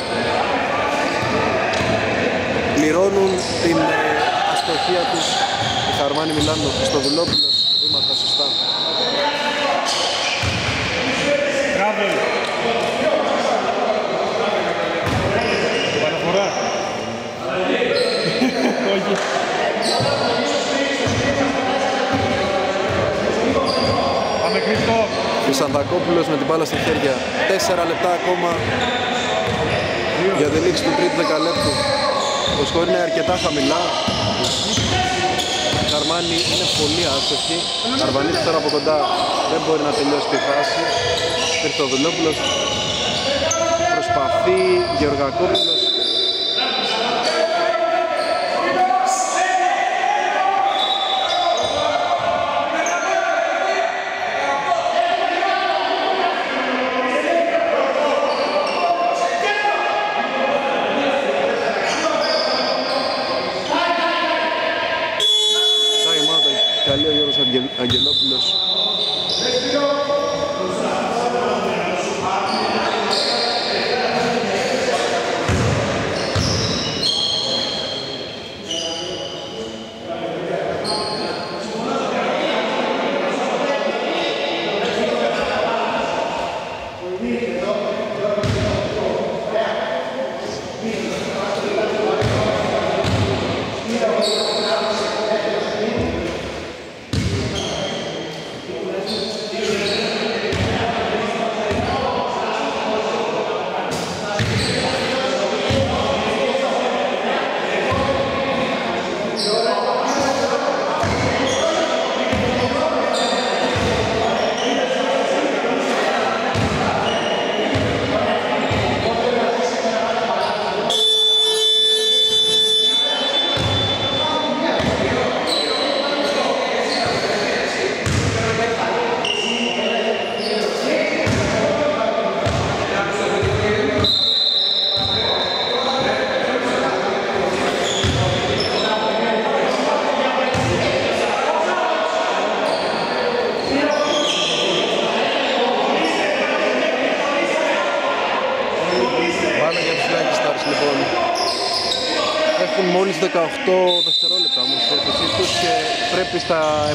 Πληρώνουν την ε, αστοχία τους η Χαρμάνη Μιλάνο στο Δουλόπουλος. Βήματα σωστά. Μπράβο. Παραφορά. Όχι. Πάμε Χριστό. Χρυσανθακόπουλος με την μπάλα στα χέρια. Τέσσερα λεπτά ακόμα για τη λήξη του τρίτου δεκαλέπτου. Το σκορ είναι αρκετά χαμηλά. Η Χαρμάνη είναι πολύ άστοχη. Αρβανίτης τώρα από κοντά δεν μπορεί να τελειώσει τη φάση. Χριστοδουλόπουλος προσπαθεί. Γεωργακόπουλος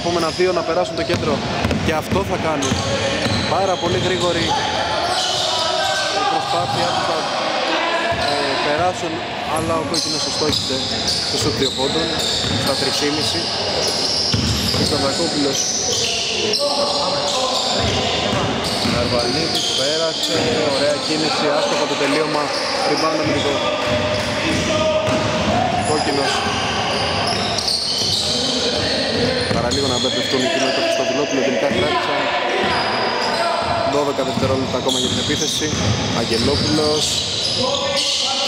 επόμενα δύο να περάσουν το κέντρο. Και αυτό θα κάνουν. Πάρα πολύ γρήγορη η προσπάθεια τους να ε, περάσουν αλλά ο κόκκινος το στόχισε στο σουτ δύο πόντων στα 3,5 Χρυστοδακόπουλος Καρβαλίδης πέρασε, ωραία κίνηση, άστοχα το τελείωμα, rebound αμυντικό. Κόκκινος. Παραλίγο να μπερδευτούν εκείνο το Χριστοδουλόπουλο, τελικά κράτησαν. 12 δευτερόλεπτα ακόμα για την επίθεση. Αγγελόπουλος,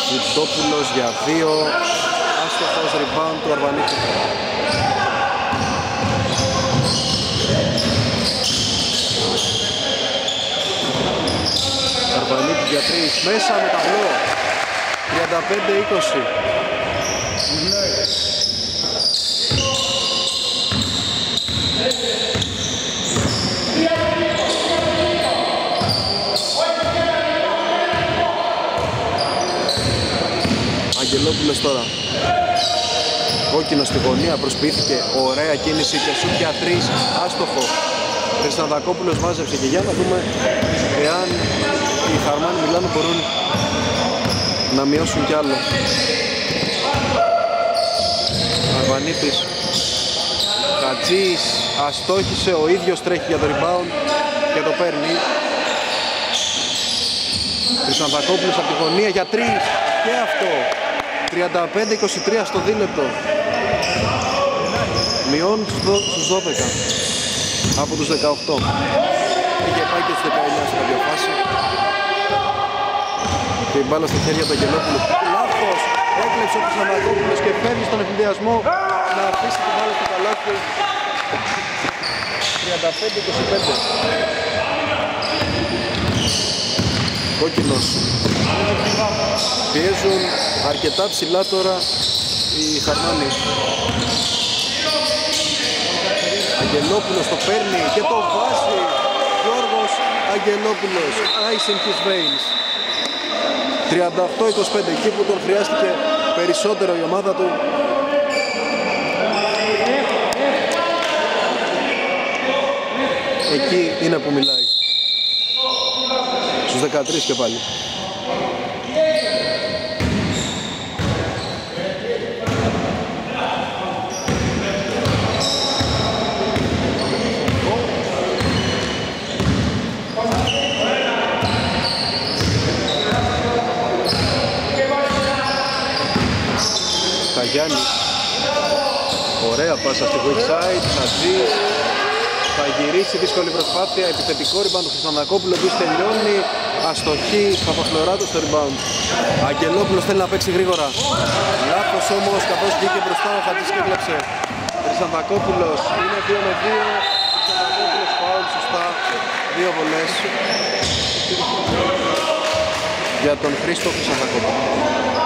Βιτόπουλος για 2. Άστοχος rebound του Αρβανίτη. Αρβανίτη για 3 μέσα με ταμπλό 35-20 Αγγελόπουλος τώρα. Κόκκινο στη γωνία προσποιήθηκε. Ωραία κίνηση και σουτ για 3 άστοχο. Χρυστανδακόπουλος μάζεψε και για να δούμε εάν οι Χαρμάνοι Μιλάνο μπορούν να μειώσουν κι άλλο. Αρβανίτης. Χατζής. Αστόχησε, ο ίδιος τρέχει για το rebound και το παίρνει. Χρυστανδακόπουλος από τη γωνία για 3 και αυτό. 35-23 στο δίλεπτο. Μειώνουν στους 12 από τους 18. Είχε πάει και στους 19 στην κάποια φάση. Και η μπάλα στα χέρια του Αγγελόπουλου. Λάθος! Έκλεψε ο Χρυσανακόπουλος και φέρνει στον εφηδιασμό να αφήσει την μπάλα στο καλάθι. 35-25. Κόκκινος. Πιέζουν αρκετά ψηλά τώρα οι Χαρμάνοι. Αγγελόπουλος το παίρνει και το βάζει. Γιώργος Αγγελόπουλος. Ice in his veins. 38-25 εκεί που τον χρειάστηκε περισσότερο η ομάδα του. Εκεί είναι που μιλάει. Στους 13 και πάλι. Καγιάννη Ωραία πάσα στη weak side Χατζή Θα γυρίσει δύσκολη προσπάθεια Επιθετικό rebound του Χρυστανακόπουλου Ο οποίος τελειώνει. Αστοχή Παπαφλωράτου στο rebound. Αγγελόπουλος θέλει να παίξει γρήγορα. Λάθος όμως καθώς βγήκε μπροστά Ο Χατζής και έκλεψε Χρυστανακόπουλος Είναι 2 με 2 Χρυστανακόπουλος φάουλ σωστά. Δύο βολές. Για τον Χρήστο Χρυσανακόπουλο.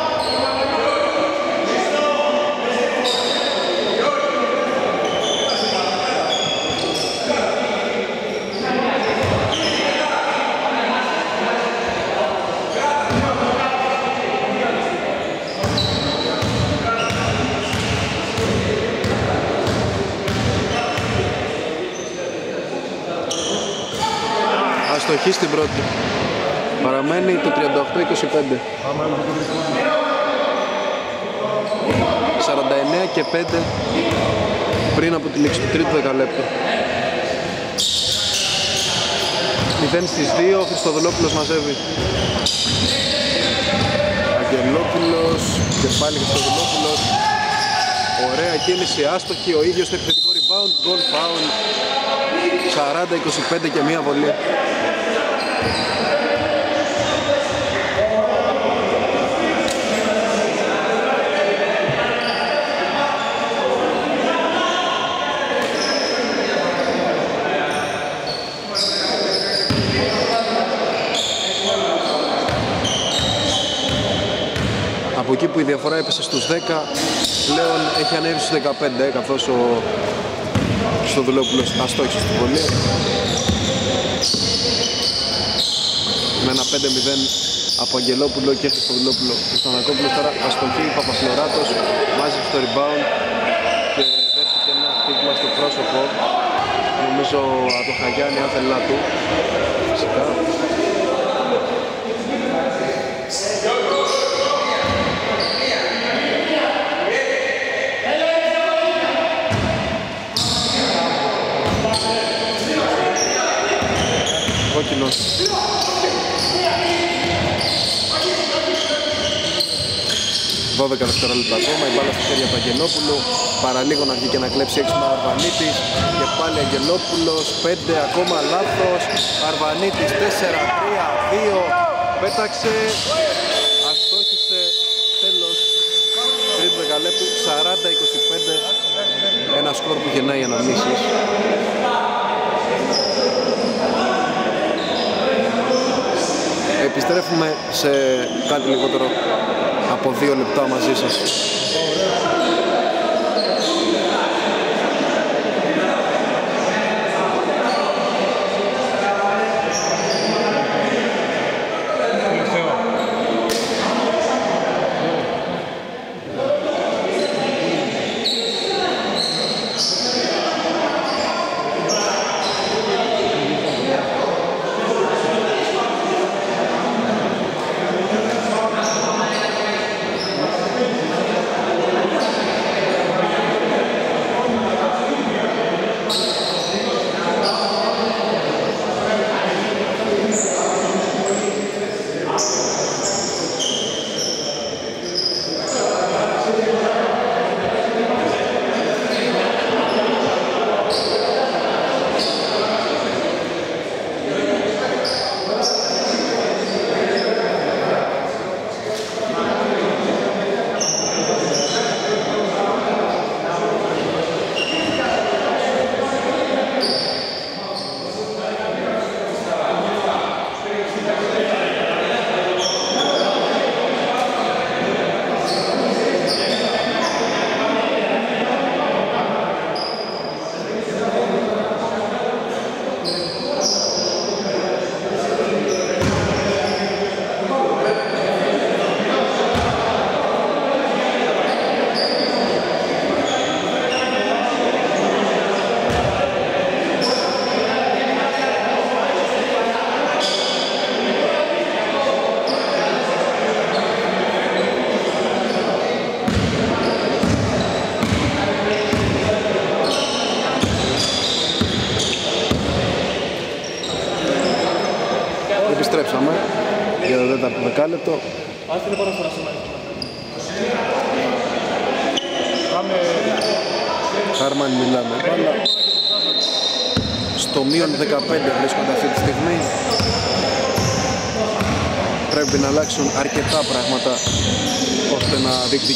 Αστοχή στην πρώτη. Παραμένει το 38-25. 49 και 5 πριν από τη λήξη του τρίτου δεκαλέπτου. 0 στις 2, ο Χριστοδουλόπουλος μαζεύει. Αγγελόπουλος και πάλι Χριστοδουλόπουλος. Ωραία κίνηση, άστοχη, ο ίδιος στο επιθετικό rebound, goal foul. 40-25 και μία βολή. Από εκεί που η διαφορά έπεσε στους 10, πλέον έχει ανέβει στους 15, καθώς ο Χριστοδουλόπουλος αστόχησε στην βολή. Με ένα 5-0 από Αγγελόπουλο και Χριστοδουλόπουλο. Χριστοδουλόπουλος τώρα αστοχή, Παπαφλωράτος, μάζεψε το rebound και δέχτηκε ένα χτύπημα στο πρόσωπο. Νομίζω από το Χαγιάννη, αν θέλει να του. Φυσικά. Κόκκινος. Δώδεκα δευτερόλεπτα ακόμα, η μπάλα στα χέρια του Αγγελόπουλου. Παραλίγο να βγει και να κλέψει έξι με Αρβανίτης. Και πάλι Αγγελόπουλος, πέντε ακόμα λάθος. Αρβανίτης, τέσσερα, τρία, δύο. Πέταξε αστόχησε τέλος τρίτο δεκαλέπτου 40-25 ένα σκορ που γεννάει αναμνήσεις επιστρέφουμε σε κάτι λιγότερο από δύο λεπτά μαζί σας.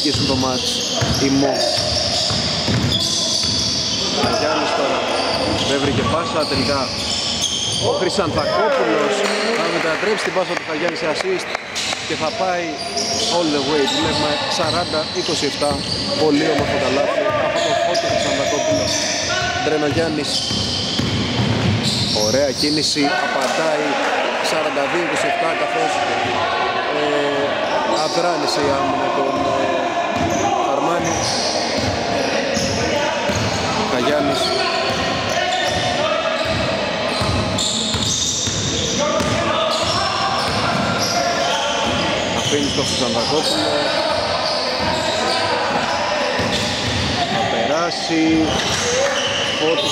Να διεκδικήσουν το μάτς η ΜΟ. Γιάννης τώρα δεν βρήκε πάσα, τελικά ο Χρυσανθακόπουλος θα μετατρέψει την πάσα του Χαγιάννη σε assist και θα πάει all the way. Βλέπουμε 40-27, πολύ όμορφο καλάθι από το φώτο του Χρυσανθακόπουλο. Ντρενογιάννης, ωραία κίνηση, απαντάει 42-27 καθώς ε, αδράνησε η άμυνα τον Γιάννης. Αφήνει το Σαντακόπουλο. Θα περάσει. Ο του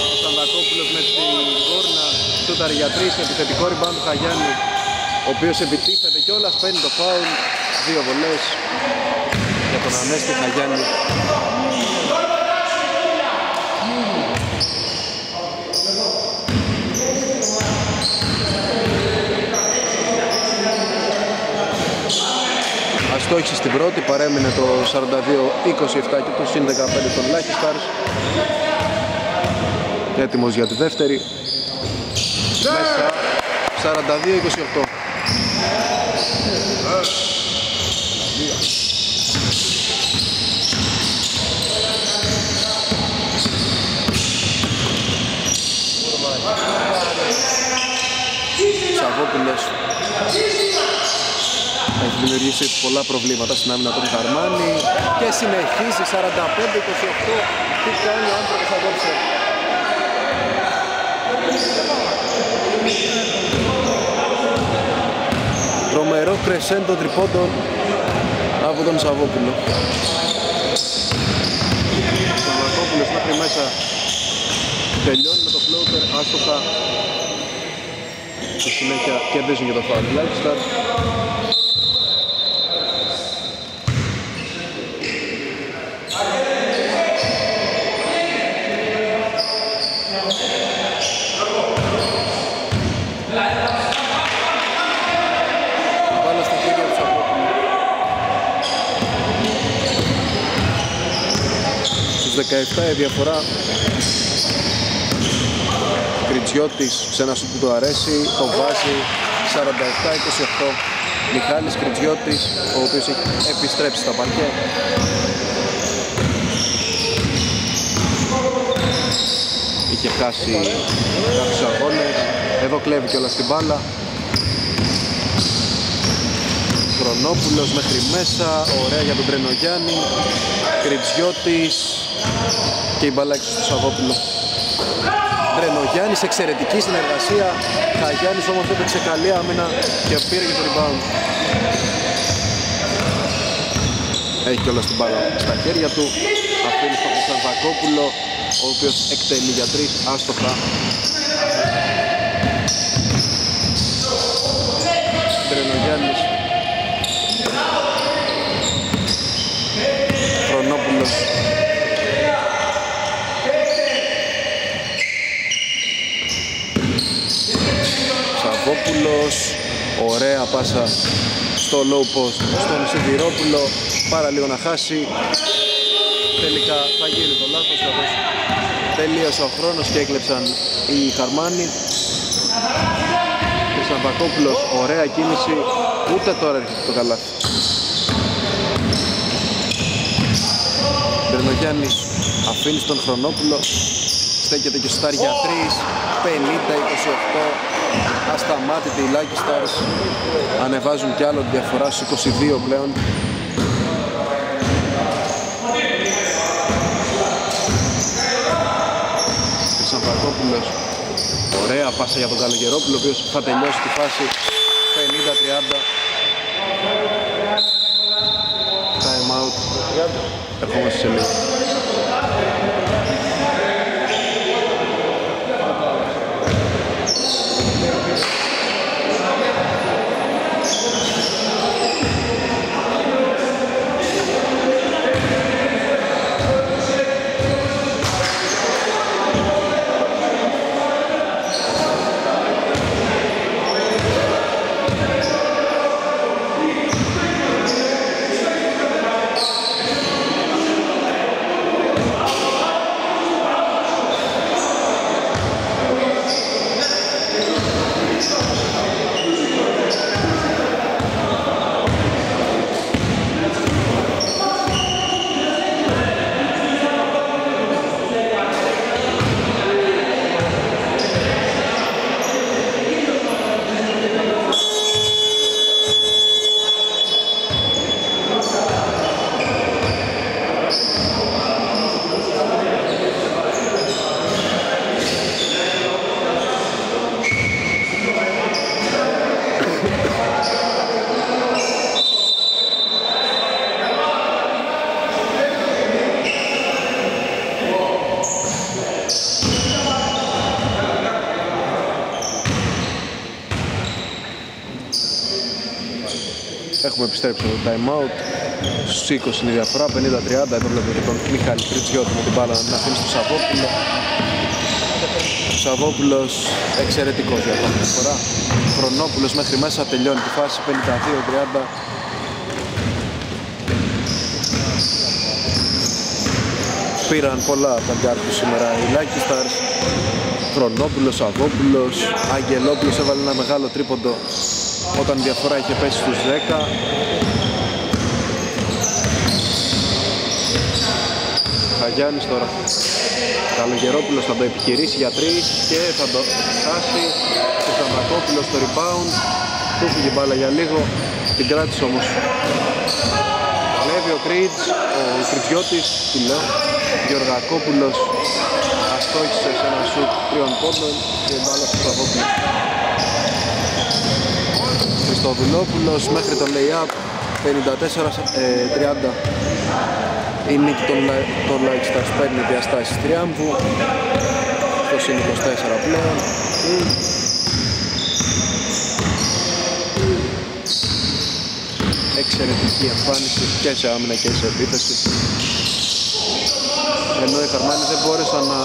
με την κόρνα. του για τρεις. Επιθετικό rebound του Χαγιάννη. Ο οποίος επιτίθεται κιόλας. Παίρνει το φάουλ. Δύο βολές για τον Ανέστη Χαγιάννη. Αστόχησε στην πρώτη, παρέμεινε το 42-27 και το συν 15 των Lucky Stars. Έτοιμος για τη δεύτερη. Μέσα 42-28. Σαββόπουλος έχει δημιουργήσει πολλά προβλήματα στην άμυνα των Χαρμάνη και συνεχίζει 45-28 τι κάνει ο άνθρωπος απόψε Τρομερό κρεσέντο τριπώντων από τον Σαββόπουλο. Ο Μαρκόπουλος μέχρι μέσα. Τελειώνει με το floater άστοχα. Στη συνέχεια κερδίζουν και το foul Λάκισταρ Μπάλα στα χέρια του Σαββόπουλου Στους 17 η διαφορά Κριτσιώτης σε ένα σου που του αρέσει, το βάζει 47-28. Μιχάλης Κριτσιώτης, ο οποίος έχει επιστρέψει στα παρκέ. Είχε χάσει κάποιους αγώνες, εδώ κλέβει κιόλας την μπάλα. Χρονόπουλος μέχρι μέσα, ωραία για τον Τρενογιάννη. Κριτσιώτης και η μπάλα έξω στο Σαββόπουλο. Τρενογιάννης εξαιρετική συνεργασία. Χαγιάννης όμως έπαιξε καλή άμυνα και πήρε και το rebound. Έχει κιόλας την μπάλα στα χέρια του. Αφήνει στον Κωνσταντακόπουλο, ο οποίος εκτελεί για τρεις άστοχα. Τρενογιάννης. Χρονόπουλος. Σαββόπουλος Ωραία πάσα στο low post στον Σιδηρόπουλο. Πάρα λίγο να χάσει. Τελικά θα γίνει το λάθος καθώς τελείωσε ο χρόνος και έκλεψαν οι Χαρμάνοι. Σαββακόπουλος ωραία κίνηση. Ούτε τώρα έρχεται το καλάθι. Μπερνογιάννης αφήνει στον Χρονόπουλο. Στέκεται και στάρ για 3 50-28 ασταμάτητη οι Lucky Stars ανεβάζουν κι άλλο τη διαφορά στους 22 πλέον. Σαμβακόπουλος ωραία πάσα για τον Καλογερόπουλο ο οποίος θα τελειώσει τη φάση 50-30 time out. Ερχόμαστε σε λίγο Έχουμε επιστρέψει το time out. Στους 20 είναι η διαφορά, 50-30. Εδώ βλέπετε τον Μιχάλη Κριτσιώτη με την μπάλα να αφήνει στο Σαββόπουλο. Ο Σαββόπουλος εξαιρετικός για αυτή τη φορά. Χρονόπουλος μέχρι μέσα τελειώνει τη φάση 52-30. Πήραν πολλά από τα γκάρ του σήμερα οι Lucky Stars. Χρονόπουλος, Σαββόπουλος, Αγγελόπουλος έβαλε ένα μεγάλο τρίποντο όταν η διαφορά είχε πέσει στους 10. Χαγιάννης τώρα. Καλογερόπουλος θα το επιχειρήσει για τρεις και θα το χάσει. Ο Σαντακόπουλος στο rebound. Του φύγει μπάλα για λίγο. Την κράτησε όμως. Βλέπει ο Κρίτς, ο Κριτζιώτης, τι λέω. Γεωργακόπουλος αστόχησε σε ένα σουτ τριών πόντων και μπάλα στο Σαββόπουλο. Χριστοδουλόπουλος μέχρι το lay-up 54-30 η νίκη των, των Like Stars παίρνει διαστάσεις τριάμβου το συν 24 πλέον. Εξαιρετική εμφάνιση και σε άμυνα και σε επίθεση. Ενώ οι Χαρμάνοι δεν μπόρεσαν να,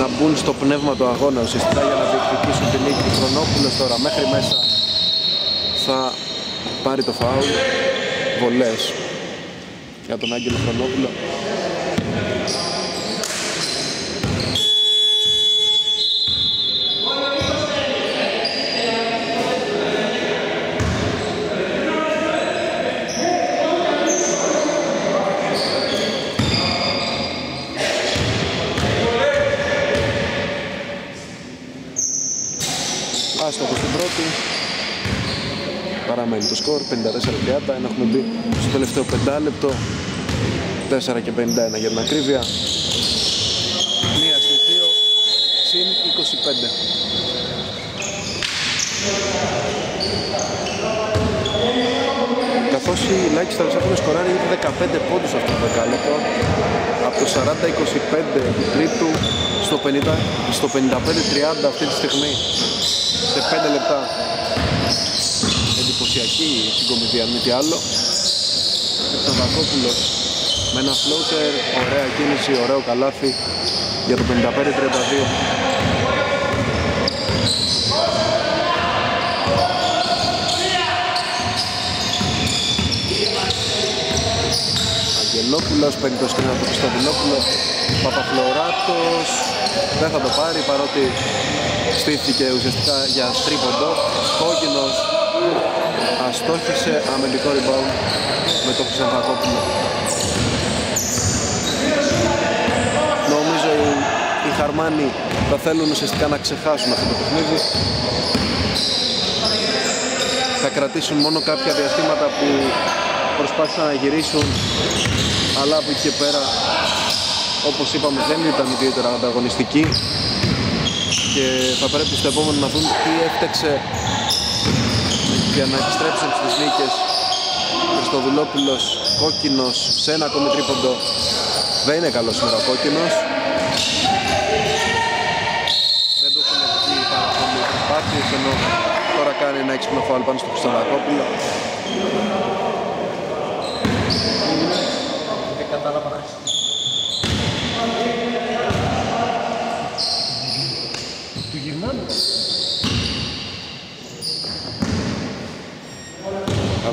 να μπουν στο πνεύμα του αγώνα ουσιαστικά για να διεκδικήσουν την νίκη του Χρονόπουλος τώρα μέχρι μέσα. θα πάρει το φάουλ. Βολές. Για τον Άγγελο Χρονόπουλο Άστοχο στην πρώτη παραμένει το σκορ 54-30 ενώ έχουμε μπει στο τελευταίο πεντάλεπτο. 4 και 51 για την ακρίβεια. Μία στις δύο συν 25 καθώς οι Λάκης θα έχουν σκοράρει ήδη 15 πόντους αυτό το δεκάλεπτο από το 40-25 του τρίτου στο 50 στο 55-30 αυτή τη στιγμή σε 5 λεπτά εντυπωσιακή συγκομιδία αν μη τι άλλο. Σαββακόπουλος με ένα floater, ωραία κίνηση, ωραίο καλάθι για το 55-32 Αγγελόπουλος παίρνει το σκρίνο από τον Χριστοδουλόπουλο Παπαφλωράτος δεν θα το πάρει παρότι στήθηκε ουσιαστικά για τρίποντο. Κόκκινος αστόχησε αμυντικό rebound με το Χρυσανθακόπουλο Νομίζω οι, οι Χαρμάνοι θα θέλουν ουσιαστικά να ξεχάσουν αυτό το παιχνίδι. Θα κρατήσουν μόνο κάποια διαστήματα που προσπάθησαν να γυρίσουν αλλά από εκεί και πέρα όπως είπαμε δεν ήταν ιδιαίτερα ανταγωνιστική και θα πρέπει στο επόμενο να δουν τι έφταξε για να επιστρέψουν στις νίκες. Χριστοδουλόπουλος κόκκινος σε ένα ακόμη τρίποντο. Δεν είναι καλός σήμερα ο κόκκινος. Δεν του έχουν βγει πάρα πολύ προσπάθειες ενώ τώρα κάνει ένα έξυπνο φάουλ πάνω στο Χριστοδουλόπουλο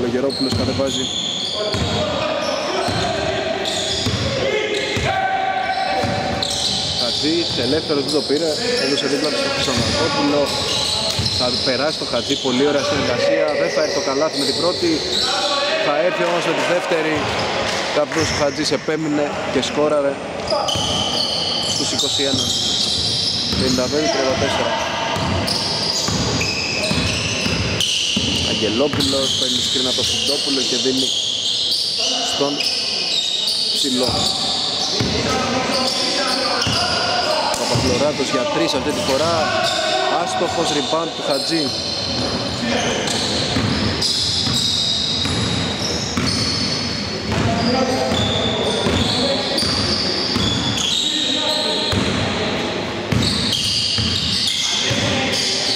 Καλογερόπουλος κατεβάζει. Χατζής, ελεύθερος δεν το πήρε, έδωσε δίπλα του στο Χρυσανακόπουλο θα περάσει το Χατζή, πολύ ωραία συνεργασία, δεν θα έρθει το καλάθι με την πρώτη. Θα έρθει όμως με τη δεύτερη. Κάποιος ο Χατζής επέμεινε και σκόραρε στους 21 55-34 Αγγελόπουλος παίρνει σκρίνα από το Φουντόπουλο και δίνει στον ψηλό. Παπαφλωράτος για τρεις αυτή τη φορά. Άστοχος ριμπάντ του Χατζή.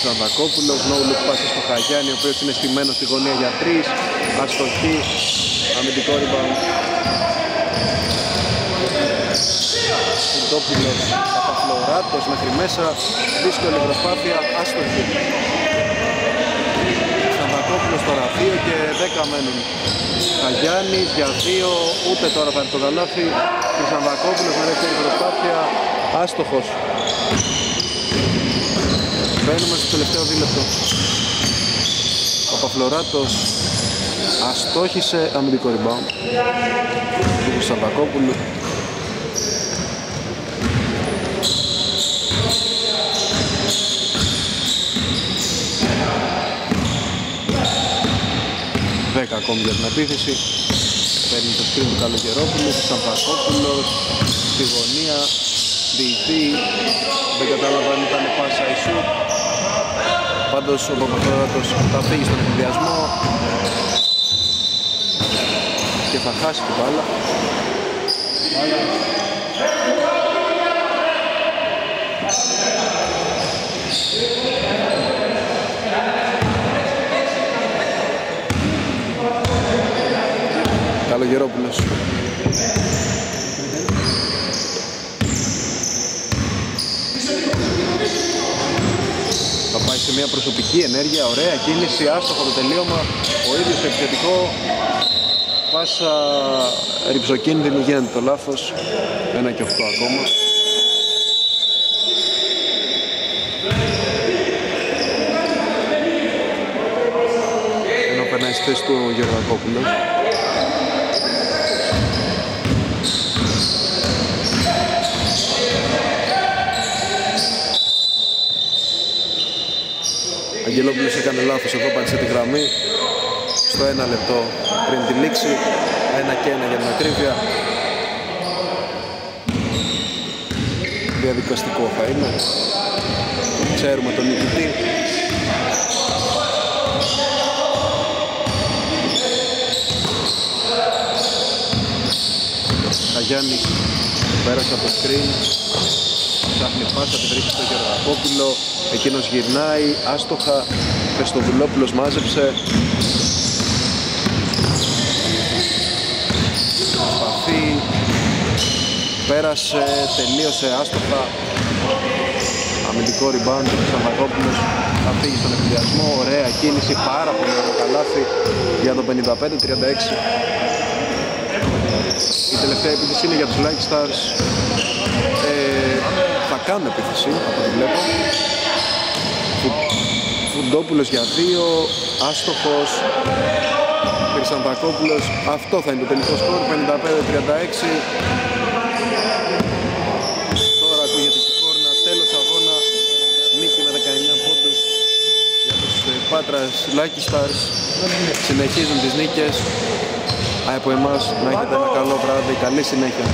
Χρυσανδακόπουλος, no look πάσα στο Χαγιάννη, ο οποίος είναι στημένος στη γωνία για 3, αστοχή, αμυντικό rebound. Συντόπουλος, Παπαφλωράτος μέχρι μέσα, δύσκολη προσπάθεια, άστοχη. Χρυσανδακόπουλος τώρα 2 και 10 μένουν. Χαγιάννης για 2, ούτε τώρα θα έρθει το καλάθι. Χρυσανδακόπουλος με δεύτερη προσπάθεια, άστοχος. Μπαίνουμε στο τελευταίο δίλεπτο. Ο Παπαφλωράτος αστόχησε αμυντικό rebound του Χρυσανδακόπουλου. Δέκα ακόμη για την επίθεση. Παίρνει το σκριν του Καλογερόπουλου, Χρυσανδακόπουλος στη γωνία, διητή, δεν κατάλαβα αν ήταν πάσα ή σου. Πάντως ο Παπαθόρατος θα φύγει στον εκδιασμό και θα χάσει την μπάλα. Καλογερόπουλος. Θα πάει σε μια προσωπική ενέργεια, ωραία κίνηση, άστοχο το τελείωμα, ο ίδιος το επιθετικό, πάσα ρυψοκίνδυνη γίνεται το λάθος, ένα και 8 ακόμα. Ενώ περνάει στη θέση του ο Αγγελόπουλος έκανε λάθος. Εδώ πάνε τη γραμμή. Στο ένα λεπτό πριν τη λήξη. Ένα και ένα για την ακρίβεια. Διαδικαστικό θα είναι. Ξέρουμε τον νικητή. Χαγιάννης πέρασε από το screen. Ψάχνει πάσα, τη βρίσκει στο Γεωργακόπουλο εκείνος γυρνάει, άστοχα. Χριστοδουλόπουλος μάζεψε. Σπαθή πέρασε, τελείωσε άστοχα. Αμυντικό rebound του Ξανθακόπουλος θα φύγει στον εκδιασμό, ωραία κίνηση, πάρα πολύ ωραίο καλάθι για το 55-36 η τελευταία επίθεση είναι για τους Like Stars. Ε, θα κάνουν επίθεση από ό,τι βλέπω Φουντόπουλος για δύο, άστοχος Χρυσανθακόπουλος, αυτό θα είναι το τελικό σκορ, 55-36 Τώρα ακούγεται και κόρνα, τέλος αγώνα, νίκη με 19 πόντους για τους ε, Πάτρας Lucky Stars. Συνεχίζουν τις νίκες. Από εμάς να έχετε ένα καλό βράδυ, καλή συνέχεια